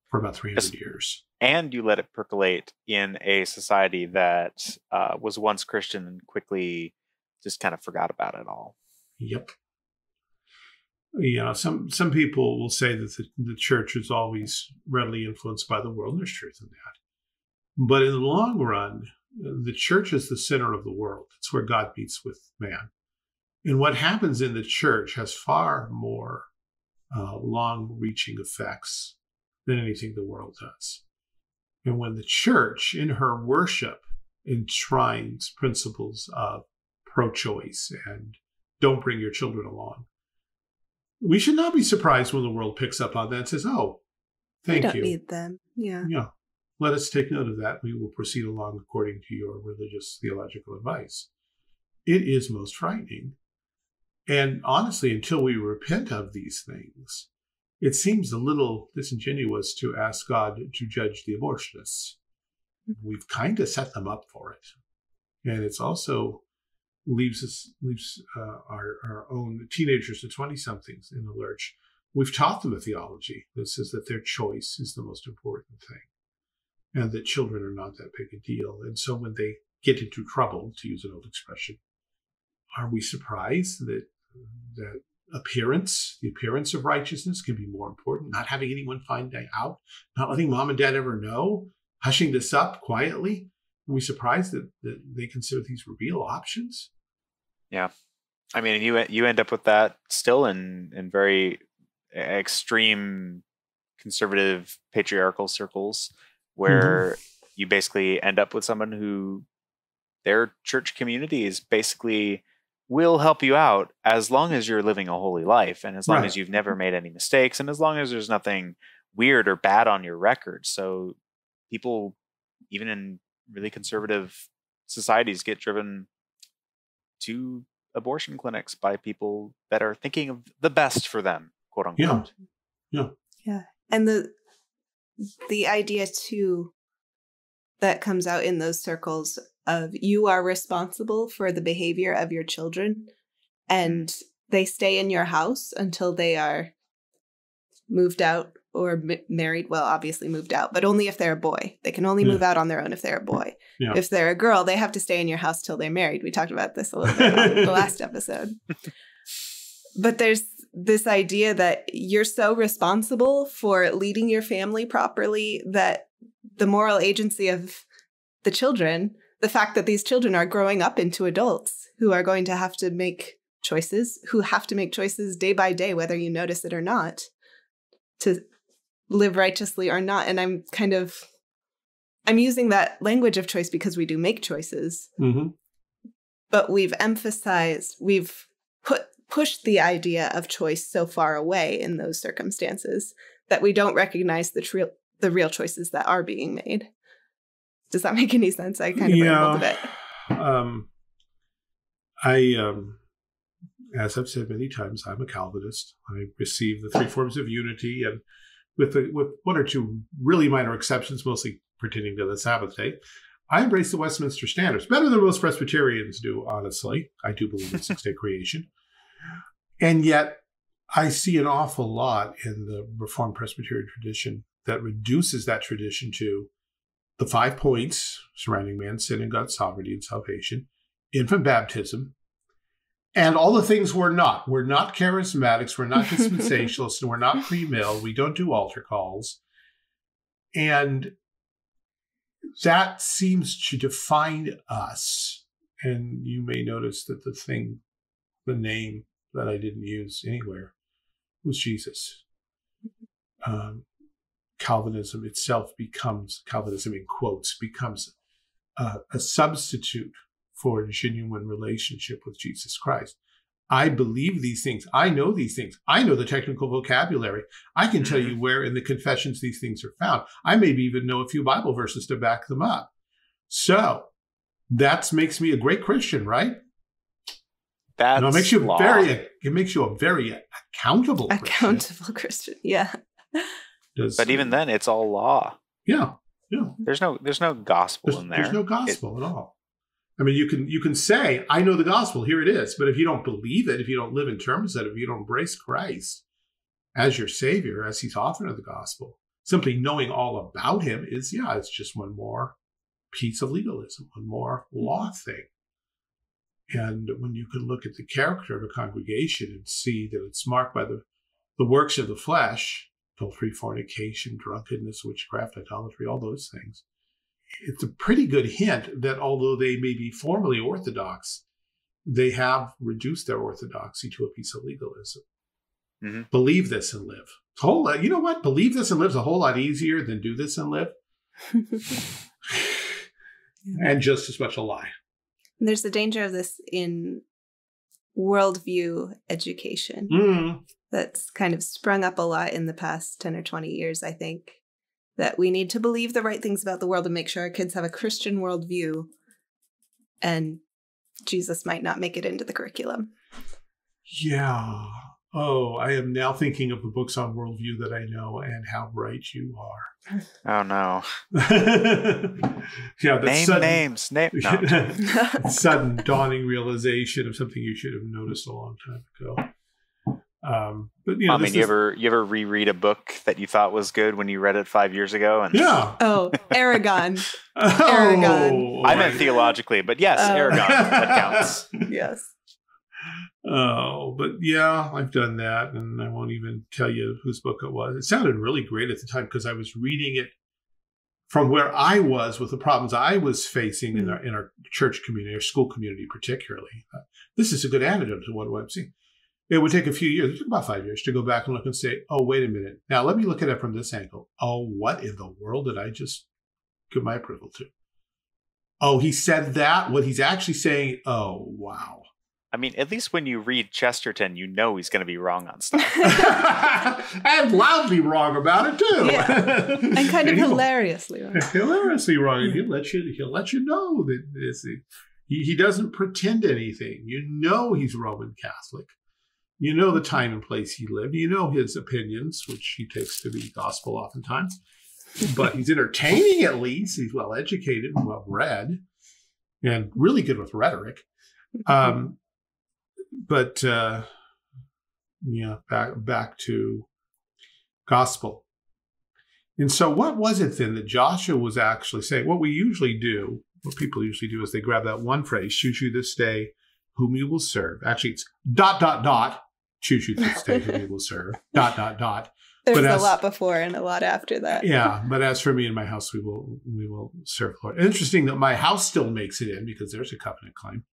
for about 300 years. And you let it percolate in a society that uh, was once Christian and quickly just kind of forgot about it all. Yep. You know, some some people will say that the, the church is always readily influenced by the world. There's truth in that. But in the long run, the church is the center of the world. It's where God meets with man. And what happens in the church has far more uh, long reaching effects than anything the world does. And when the church, in her worship, enshrines principles of pro choice and don't bring your children along, we should not be surprised when the world picks up on that and says, oh, thank we don't you. need them. Yeah. Yeah. Let us take note of that. We will proceed along according to your religious theological advice. It is most frightening. And honestly, until we repent of these things, it seems a little disingenuous to ask God to judge the abortionists. Mm-hmm. We've kind of set them up for it. And it's also leaves us leaves uh, our, our own teenagers to 20 somethings in the lurch. We've taught them a theology that says that their choice is the most important thing and that children are not that big a deal. And so when they get into trouble, to use an old expression, are we surprised that that appearance, the appearance of righteousness can be more important? Not having anyone find out, not letting mom and dad ever know, hushing this up quietly. Are we surprised that, that they consider these real options? Yeah. I mean, you you end up with that still in in very extreme conservative patriarchal circles Mm-hmm. where mm-hmm. you basically end up with someone who their church community is basically will help you out as long as you're living a holy life and as long right. as you've never made any mistakes and as long as there's nothing weird or bad on your record. So people even in really conservative societies get driven to abortion clinics by people that are thinking of the best for them, quote unquote. Yeah. Yeah. Yeah. And the the idea too that comes out in those circles of you are responsible for the behavior of your children and they stay in your house until they are moved out or m- married well obviously moved out but only if they're a boy they can only yeah. move out on their own if they're a boy yeah. if they're a girl they have to stay in your house till they're married we talked about this a little bit on the last episode but there's this idea that you're so responsible for leading your family properly that the moral agency of the children, the fact that these children are growing up into adults who are going to have to make choices, who have to make choices day by day, whether you notice it or not, to live righteously or not. And I'm kind of I'm using that language of choice because we do make choices. Mm-hmm. But we've emphasized, we've put pushed the idea of choice so far away in those circumstances that we don't recognize the real the real choices that are being made. Does that make any sense? I kind of yeah, rambled a bit. Um, I, um, as I've said many times, I'm a Calvinist. I receive the three forms of unity, and with the, with one or two really minor exceptions, mostly pertaining to the Sabbath day, I embrace the Westminster Standards better than most Presbyterians do. Honestly, I do believe in six day creation. And yet, I see an awful lot in the Reformed Presbyterian tradition that reduces that tradition to the five points surrounding man's sin and God's sovereignty and salvation, infant baptism, and all the things we're not. We're not charismatics, we're not dispensationalists, and we're not pre-mill. We don't do altar calls. And that seems to define us. And you may notice that the thing, the name that I didn't use anywhere was Jesus. Um, Calvinism itself becomes, Calvinism in quotes, becomes uh, a substitute for a genuine relationship with Jesus Christ. I believe these things. I know these things. I know the technical vocabulary. I can tell you mm-hmm. where in the confessions these things are found. I maybe even know a few Bible verses to back them up. So that makes me a great Christian, right? That's it makes you law. very it makes you a very accountable accountable Christian. Christian. Yeah. Does, but even then, it's all law. Yeah, yeah. There's no there's no gospel there's, in there. There's no gospel it, at all. I mean, you can you can say I know the gospel. Here it is. But if you don't believe it, if you don't live in terms of it, if you don't embrace Christ as your Savior, as He's offered of the gospel, simply knowing all about him is, yeah, it's just one more piece of legalism, one more mm-hmm. law thing. And when you can look at the character of a congregation and see that it's marked by the, the works of the flesh, adultery, fornication, drunkenness, witchcraft, idolatry, all those things, it's a pretty good hint that although they may be formally orthodox, they have reduced their orthodoxy to a piece of legalism. Mm-hmm. Believe this and live. Whole, lot, you know what? Believe this and live is a whole lot easier than do this and live. and just as much a lie. There's a danger of this in worldview education mm. that's kind of sprung up a lot in the past 10 or 20 years, I think. That we need to believe the right things about the world and make sure our kids have a Christian worldview. And Jesus might not make it into the curriculum. Yeah. Oh, I am now thinking of the books on worldview that I know and how right you are. Oh no! yeah, name sudden, names. Name no. sudden dawning realization of something you should have noticed a long time ago. Um, but you know, I mean, you ever you ever reread a book that you thought was good when you read it five years ago? And yeah. Oh, Aragon, oh, Eragon. I meant theologically, but yes, uh, Eragon that counts. Yes. Oh, but yeah, I've done that, and I won't even tell you whose book it was. It sounded really great at the time because I was reading it from where I was with the problems I was facing in hmm. our in our church community, our school community, particularly. Uh, this is a good antidote to what, what I'm seeing. It would take a few years, it took about five years to go back and look and say, oh, wait a minute. Now let me look at it from this angle. Oh, what in the world did I just give my approval to? Oh, he said that. What he's actually saying, oh, wow. I mean, at least when you read Chesterton, you know he's going to be wrong on stuff. and loudly wrong about it too. Yeah. and kind of and hilariously wrong. Hilariously wrong. And he'll let you he'll let you know that this, he, he doesn't pretend anything. You know he's Roman Catholic. You know the time and place he lived. You know his opinions, which he takes to be gospel oftentimes. But he's entertaining at least. He's well educated and well read and really good with rhetoric. Um, but uh, yeah, back back to gospel. And so, what was it then that Joshua was actually saying? What we usually do, what people usually do, is they grab that one phrase, "Choose you this day whom you will serve." Actually, it's dot dot dot. Choose you this day whom you will serve. Dot dot dot. There's as, a lot before and a lot after that. Yeah, but as for me and my house, we will we will serve the Lord. Interesting that my house still makes it in because there's a covenant claim.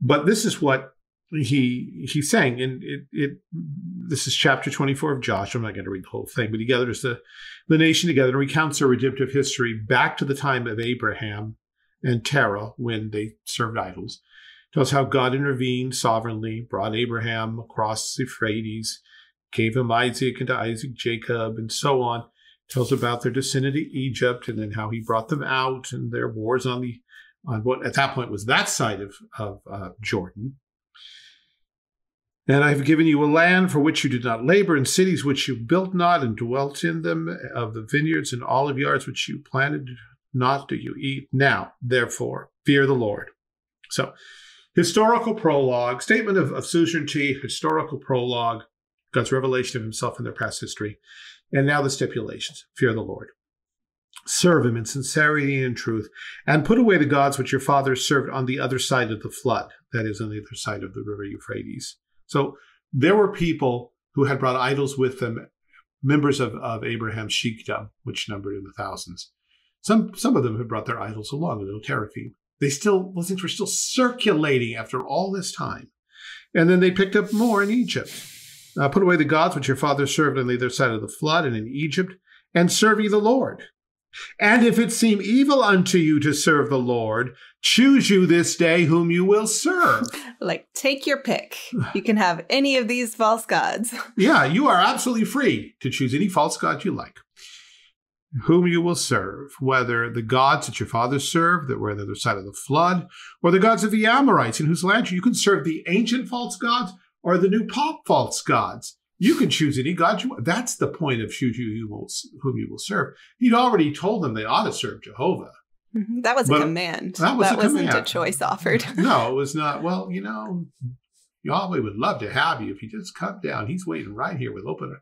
But this is what he he's saying, and it, it this is chapter 24 of Josh. I'm not going to read the whole thing, but he gathers the, the nation together and recounts their redemptive history back to the time of Abraham and Terah when they served idols. Tells how God intervened sovereignly, brought Abraham across the Euphrates, gave him Isaac, and to Isaac Jacob, and so on. Tells about their descent into Egypt, and then how he brought them out, and their wars on the on what at that point was that side of of uh, Jordan, and I have given you a land for which you did not labor, and cities which you built not, and dwelt in them, of the vineyards and olive yards which you planted not do you eat. Now, therefore, fear the Lord. So, historical prologue, statement of, of suzerainty, historical prologue, God's revelation of himself in their past history. And now the stipulations fear the Lord. Serve him in sincerity and truth, and put away the gods which your fathers served on the other side of the flood, that is, on the other side of the river Euphrates. So there were people who had brought idols with them, members of, of Abraham's sheikdom, which numbered in the thousands. Some some of them had brought their idols along, little teraphim. They still those things were still circulating after all this time. And then they picked up more in Egypt. Uh, put away the gods which your fathers served on the other side of the flood and in Egypt, and serve ye the Lord. And if it seem evil unto you to serve the Lord, choose you this day whom you will serve. Like, take your pick. You can have any of these false gods. yeah, you are absolutely free to choose any false god you like, whom you will serve, whether the gods that your fathers served that were on the other side of the flood, or the gods of the Amorites in whose land you can serve the ancient false gods or the new pop false gods. You can choose any god you want. That's the point of choose you whom you will serve. He'd already told them they ought to serve Jehovah. Mm-hmm. That was a command. That, was that a a choice offered. no, it was not. Well, you know, Yahweh would love to have you if you just come down. He's waiting right here with open.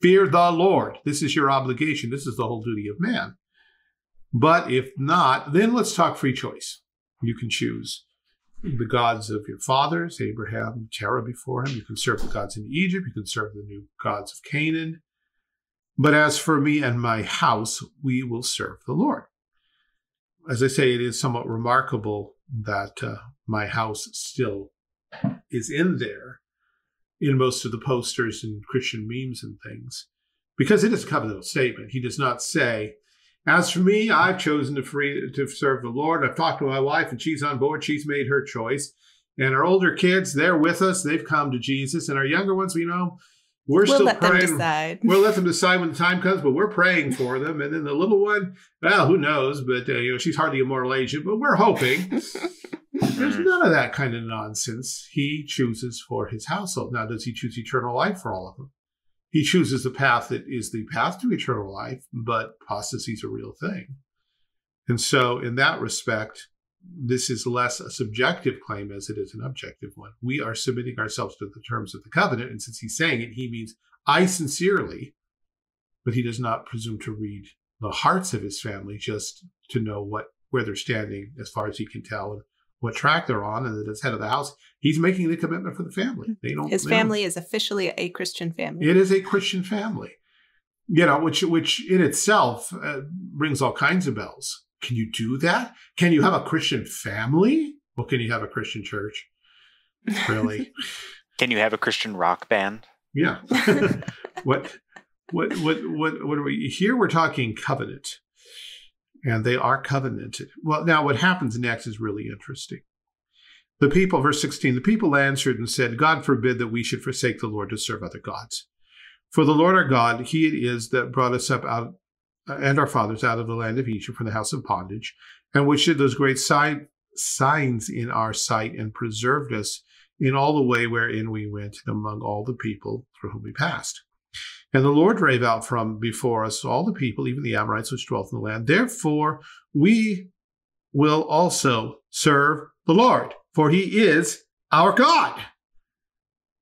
Fear the Lord. This is your obligation. This is the whole duty of man. But if not, then let's talk free choice. You can choose the gods of your fathers, Abraham, Terah before him. You can serve the gods in Egypt. You can serve the new gods of Canaan. But as for me and my house, we will serve the Lord. As I say, it is somewhat remarkable that uh, my house still is in there in most of the posters and Christian memes and things, because it is a covenantal statement. He does not say, as for me, I've chosen to free to serve the Lord. I've talked to my wife and she's on board. She's made her choice. And our older kids, they're with us. They've come to Jesus. And our younger ones, we know, we're we'll still let praying. them decide. We'll let them decide when the time comes, but we're praying for them. And then the little one, well, who knows? But uh, you know, she's hardly a mortal agent, but we're hoping. There's Mhm. none of that kind of nonsense. He chooses for his household. Now, does he choose eternal life for all of them? He chooses the path that is the path to eternal life, but apostasy is a real thing. And so, in that respect, this is less a subjective claim as it is an objective one. We are submitting ourselves to the terms of the covenant. And since he's saying it, he means I sincerely, but he does not presume to read the hearts of his family just to know what where they're standing as far as he can tell and what track they're on and that as head of the house he's making the commitment for the family they don't His they don't- family is officially a Christian family. it is a christian family you know which which in itself uh, rings all kinds of bells can you do that can you have a christian family well can you have a christian church really Can you have a Christian rock band? Yeah. what what what what what are we here we're talking covenant. And they are covenanted. Well, now what happens next is really interesting. The people, verse 16, the people answered and said, God forbid that we should forsake the Lord to serve other gods. For the Lord our God, he it is that brought us up out and our fathers out of the land of Egypt from the house of bondage, and which did those great sign, signs in our sight and preserved us in all the way wherein we went and among all the people through whom we passed. And the Lord drave out from before us all the people, even the Amorites which dwelt in the land. Therefore, we will also serve the Lord, for he is our God.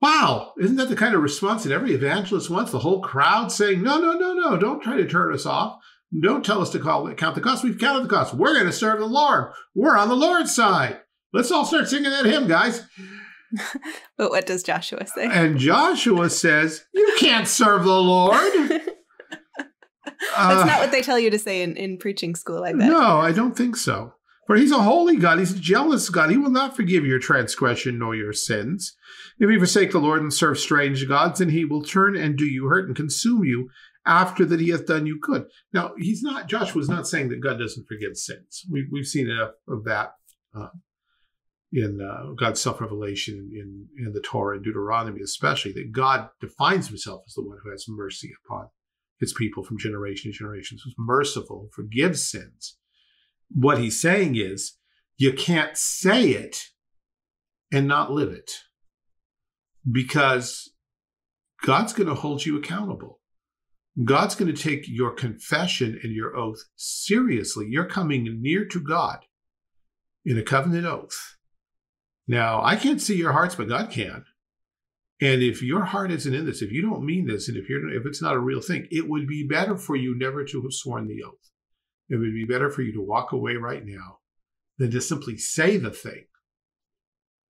Wow, isn't that the kind of response that every evangelist wants? The whole crowd saying, No, no, no, no, don't try to turn us off. Don't tell us to call, count the cost. We've counted the cost. We're going to serve the Lord. We're on the Lord's side. Let's all start singing that hymn, guys. but what does Joshua say? And Joshua says, You can't serve the Lord. That's Uh, not what they tell you to say in, in preaching school, I bet. No, I don't think so. For he's a holy God. He's a jealous God. He will not forgive your transgression nor your sins. If you forsake the Lord and serve strange gods, then he will turn and do you hurt and consume you after that he hath done you good. Now, he's not, Joshua's not saying that God doesn't forgive sins. We, we've seen enough of that uh, in uh, God's self revelation in, in the Torah and Deuteronomy, especially, that God defines himself as the one who has mercy upon his people from generation to generation, who's merciful, forgives sins. What he's saying is, you can't say it and not live it because God's going to hold you accountable. God's going to take your confession and your oath seriously. You're coming near to God in a covenant oath. Now, I can't see your hearts, but God can. And if your heart isn't in this, if you don't mean this, and if you're if it's not a real thing, it would be better for you never to have sworn the oath. It would be better for you to walk away right now than to simply say the thing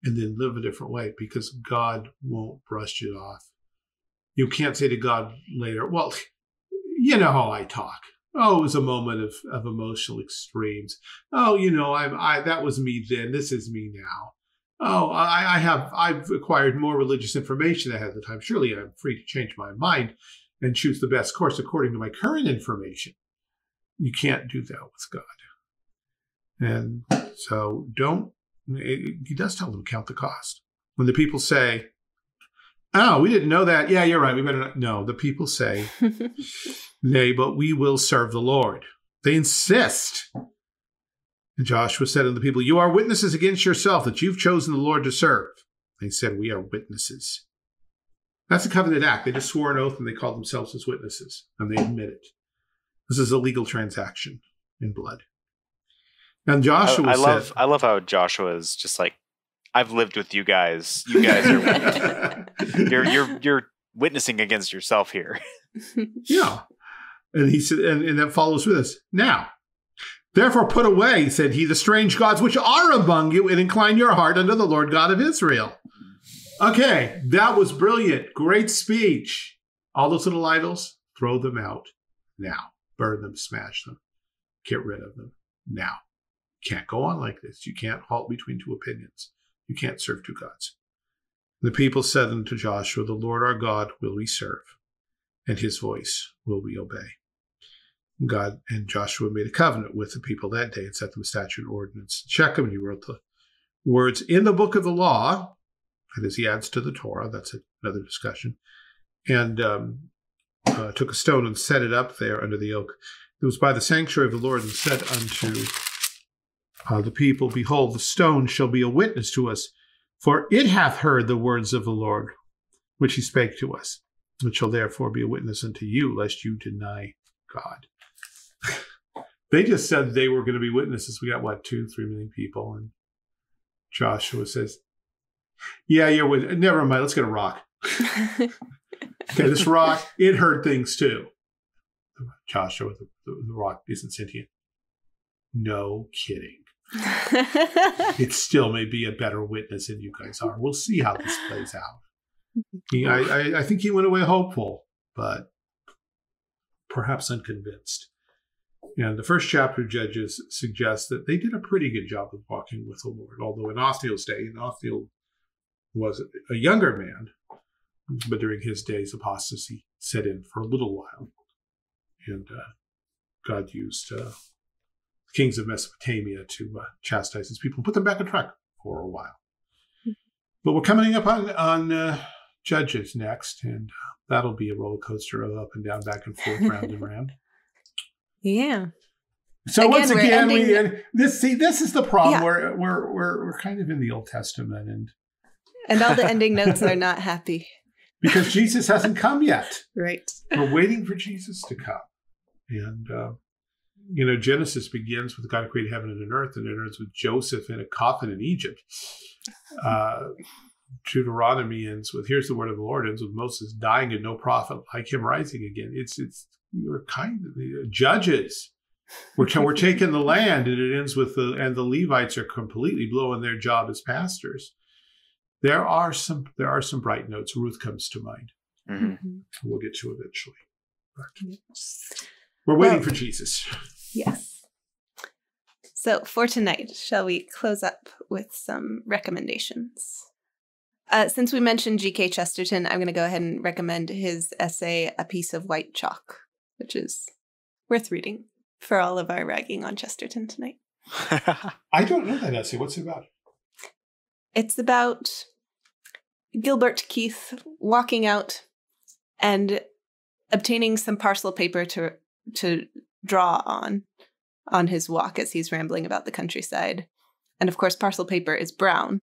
and then live a different way because God won't brush it off. You can't say to God later, well, you know how I talk. Oh, it was a moment of, of emotional extremes. Oh, you know, I'm I that was me then. This is me now. Oh, I, I have I've acquired more religious information ahead of the time. Surely I'm free to change my mind and choose the best course according to my current information. You can't do that with God. And so don't, he does tell them count the cost. When the people say, oh, we didn't know that. Yeah, you're right. We better not. No, the people say, nay, but we will serve the Lord. They insist. And Joshua said to the people, You are witnesses against yourself that you've chosen the Lord to serve. They said, We are witnesses. That's a covenant act. They just swore an oath and they called themselves as witnesses, and they admit it. This is a legal transaction in blood. And Joshua I, I said, love I love how Joshua is just like I've lived with you guys. You guys are you're you're you're witnessing against yourself here. yeah. And he said, and, and that follows with this. Now, therefore put away, said he, the strange gods which are among you, and incline your heart unto the Lord God of Israel. Okay, that was brilliant. Great speech. All those little idols, throw them out now. Burn them, smash them, get rid of them now. Can't go on like this. You can't halt between two opinions. You can't serve two gods. The people said unto Joshua, The Lord our God will we serve, and his voice will we obey. God and Joshua made a covenant with the people that day and set them a statute and ordinance. In Shechem, he wrote the words in the book of the law, and as he adds to the Torah, that's another discussion, and um, uh, took a stone and set it up there under the oak. It was by the sanctuary of the Lord and said unto uh, the people, Behold, the stone shall be a witness to us for it hath heard the words of the Lord, which he spake to us. It shall therefore be a witness unto you, lest you deny God. They just said they were going to be witnesses. We got what, two, three million people. And Joshua says, Yeah, you're with never mind, let's get a rock. okay, this rock, it heard things too. Joshua, the, the, the rock isn't sentient. No kidding. it still may be a better witness than you guys are. We'll see how this plays out. He, I, I, I think he went away hopeful, but perhaps unconvinced. And the first chapter of Judges suggests that they did a pretty good job of walking with the Lord. Although in Othniel's day, and Othniel was a younger man, but during his days, apostasy set in for a little while. And uh, God used uh, kings of Mesopotamia to uh, chastise his people and put them back on track for a while. Mm-hmm. But we're coming up on on uh, Judges next, and uh, that'll be a roller coaster of up and down, back and forth, round and round. Yeah. So again, once again, we this see this is the problem. Yeah. We're, we're we're we're kind of in the Old Testament, and and all the ending notes are not happy because Jesus hasn't come yet. Right. We're waiting for Jesus to come, and uh, you know, Genesis begins with God created heaven and earth, and it ends with Joseph in a coffin in Egypt. Uh, Deuteronomy ends with "Here's the word of the Lord." Ends with Moses dying and no prophet like him rising again. It's it's we're kind of the judges. We're we're taking the land, and it ends with the and the Levites are completely blowing their job as pastors. There are some there are some bright notes. Ruth comes to mind. Mm-hmm. We'll get to eventually. But we're waiting well, for Jesus. Yes. So for tonight, shall we close up with some recommendations? Uh, since we mentioned G.K. Chesterton, I'm going to go ahead and recommend his essay, A Piece of White Chalk, which is worth reading for all of our ragging on Chesterton tonight. I don't know that essay. What's it about? It's about Gilbert Keith walking out and obtaining some parcel paper to to draw on on his walk as he's rambling about the countryside. And of course, parcel paper is brown,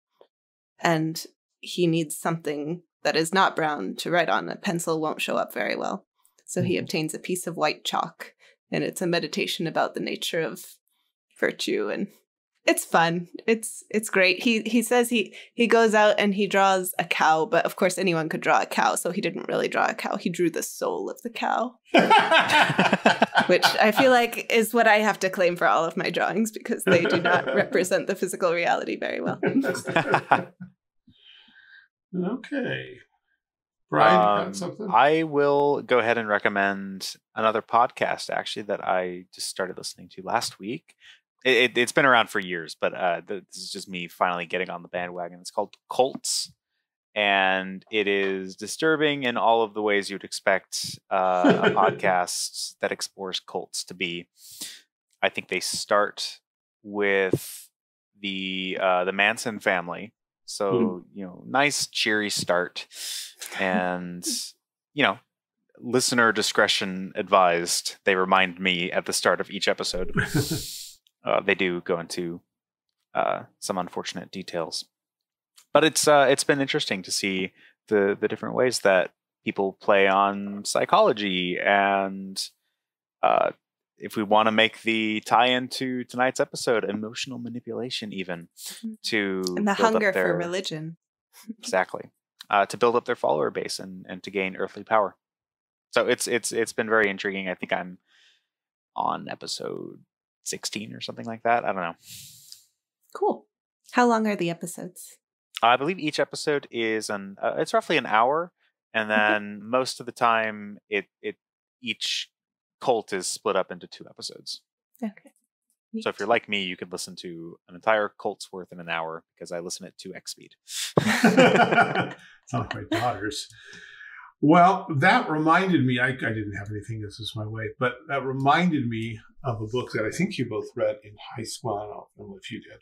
and he needs something that is not brown to write on. A pencil won't show up very well. So he obtains a piece of white chalk, and it's a meditation about the nature of virtue and it's fun. It's it's great. He he says he he goes out and he draws a cow, but of course anyone could draw a cow, so he didn't really draw a cow. He drew the soul of the cow. Which I feel like is what I have to claim for all of my drawings because they do not represent the physical reality very well. okay. Brian, um, something? I will go ahead and recommend another podcast actually that I just started listening to last week it, has been around for years, but uh, this is just me finally getting on the bandwagon. It's called Cults, and it is disturbing in all of the ways you'd expect uh, a podcast that explores cults to be. I think they start with the uh, the Manson family, so mm. you know, nice cheery start, and you know, listener discretion advised. They remind me at the start of each episode. uh, they do go into uh, some unfortunate details. But it's uh, it's been interesting to see the the different ways that people play on psychology and uh, if we want to make the tie into tonight's episode, emotional manipulation, even mm-hmm. to and the hunger their... for religion. exactly. uh, to build up their follower base and and to gain earthly power. So it's it's it's been very intriguing. I think I'm on episode 16 or something like that. I don't know. Cool. How long are the episodes? I believe each episode is an uh, it's roughly an hour, and then most of the time it it each cult is split up into two episodes. Okay. So if you're like me, you could listen to an entire cult's worth in an hour because I listen at two x speed. Sound like my daughters. Well, that reminded me. I, I didn't have anything. This is my way, but that reminded me of a book that I think you both read in high school. I don't know if you did,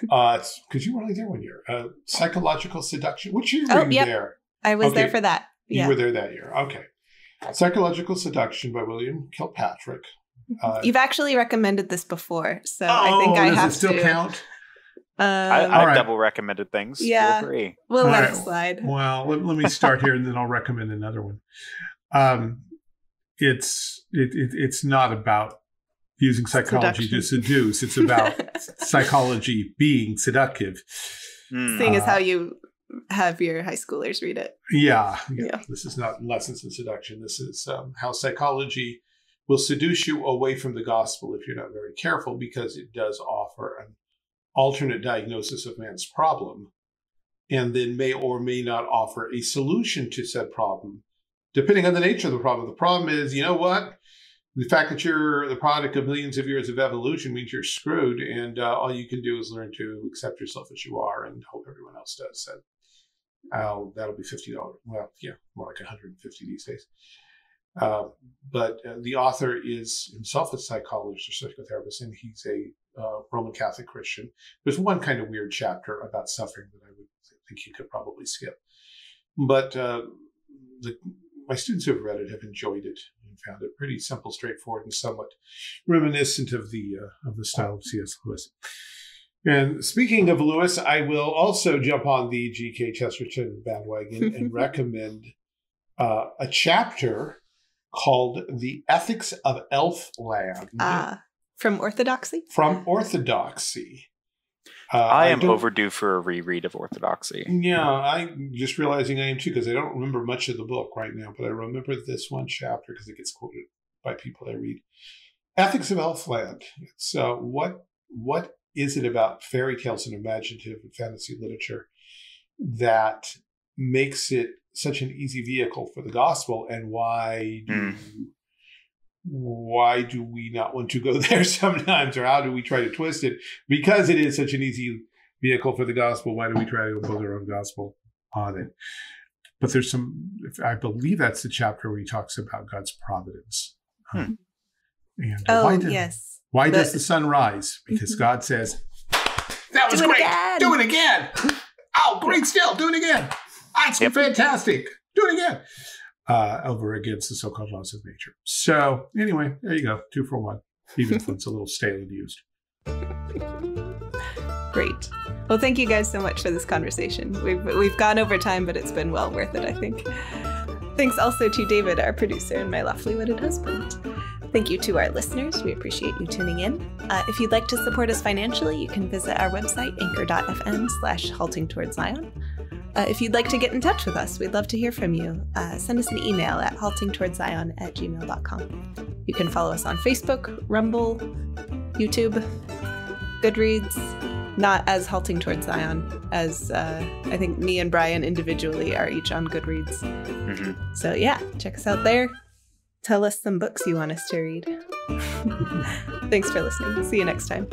because uh, you were only there one year. Uh, Psychological Seduction. Which year were Oh, you yep. there? I was there for that. You were there that year. Okay. Psychological Seduction by William Kilpatrick. Uh, You've actually recommended this before, so I think oh, I does have it still to. count? Um, I, I've right. double recommended things. Yeah. Feel free. we'll All let right. it slide. Well, let, let me start here, and then I'll recommend another one. Um, it's it, it it's not about using psychology to seduce. It's about psychology being seductive. Hmm. Seeing as Uh, how you have your high schoolers read it. Yeah, yeah. Yeah. This is not lessons in seduction. This is um, how psychology will seduce you away from the gospel if you're not very careful, because it does offer an alternate diagnosis of man's problem, and then may or may not offer a solution to said problem, depending on the nature of the problem. The problem is, you know what? The fact that you're the product of millions of years of evolution means you're screwed, and uh, all you can do is learn to accept yourself as you are and hope everyone else does. So Oh, that'll be fifty dollars. Well, yeah, more like one hundred and fifty these days. Uh, but uh, the author is himself a psychologist or psychotherapist, and he's a uh, Roman Catholic Christian. There's one kind of weird chapter about suffering that I would think you could probably skip. But uh, the, my students who have read it have enjoyed it and found it pretty simple, straightforward, and somewhat reminiscent of the uh, of the style of C.S. Lewis. And speaking of Lewis, I will also jump on the G.K. Chesterton bandwagon and recommend uh, a chapter called "The Ethics of Elfland" Ah, from Orthodoxy? from Orthodoxy. Uh, I am don't- overdue for a reread of Orthodoxy. Yeah, I'm just realizing I am too because I don't remember much of the book right now, but I remember this one chapter because it gets quoted by people I read. Ethics of Elfland. It's uh, what what is it about fairy tales and imaginative and fantasy literature that makes it such an easy vehicle for the gospel, and why do Mm. why do we not want to go there sometimes, or how do we try to twist it? Because it is such an easy vehicle for the gospel. Why do we try to impose our own gospel on it? But there's some, I believe that's the chapter where he talks about God's providence. Hmm. Um, and Oh, why, do- yes. Why does The- sun rise? Because Mhm. God says, That was Do great. again." Do it again. Oh, great still. Do it again. That's Yep. fantastic. Do it again. Uh, over against the so called laws of nature. So, anyway, there you go. Two for one, even if it's a little stale and used. Great. Well, thank you guys so much for this conversation. We've we've gone over time, but it's been well worth it, I think. Thanks also to David, our producer, and my lovely wedded husband. Thank you to our listeners. We appreciate you tuning in. Uh, if you'd like to support us financially, you can visit our website, anchor.fm slash halting towards Zion. Uh, if you'd like to get in touch with us, we'd love to hear from you. Uh, send us an email at haltingtowardszion at gmail.com. You can follow us on Facebook, Rumble, YouTube, Goodreads, not as halting towards Zion, as uh, I think me and Brian individually are each on Goodreads. Mhm. So yeah, check us out there tell us some books you want us to read. Thanks for listening. See you next time.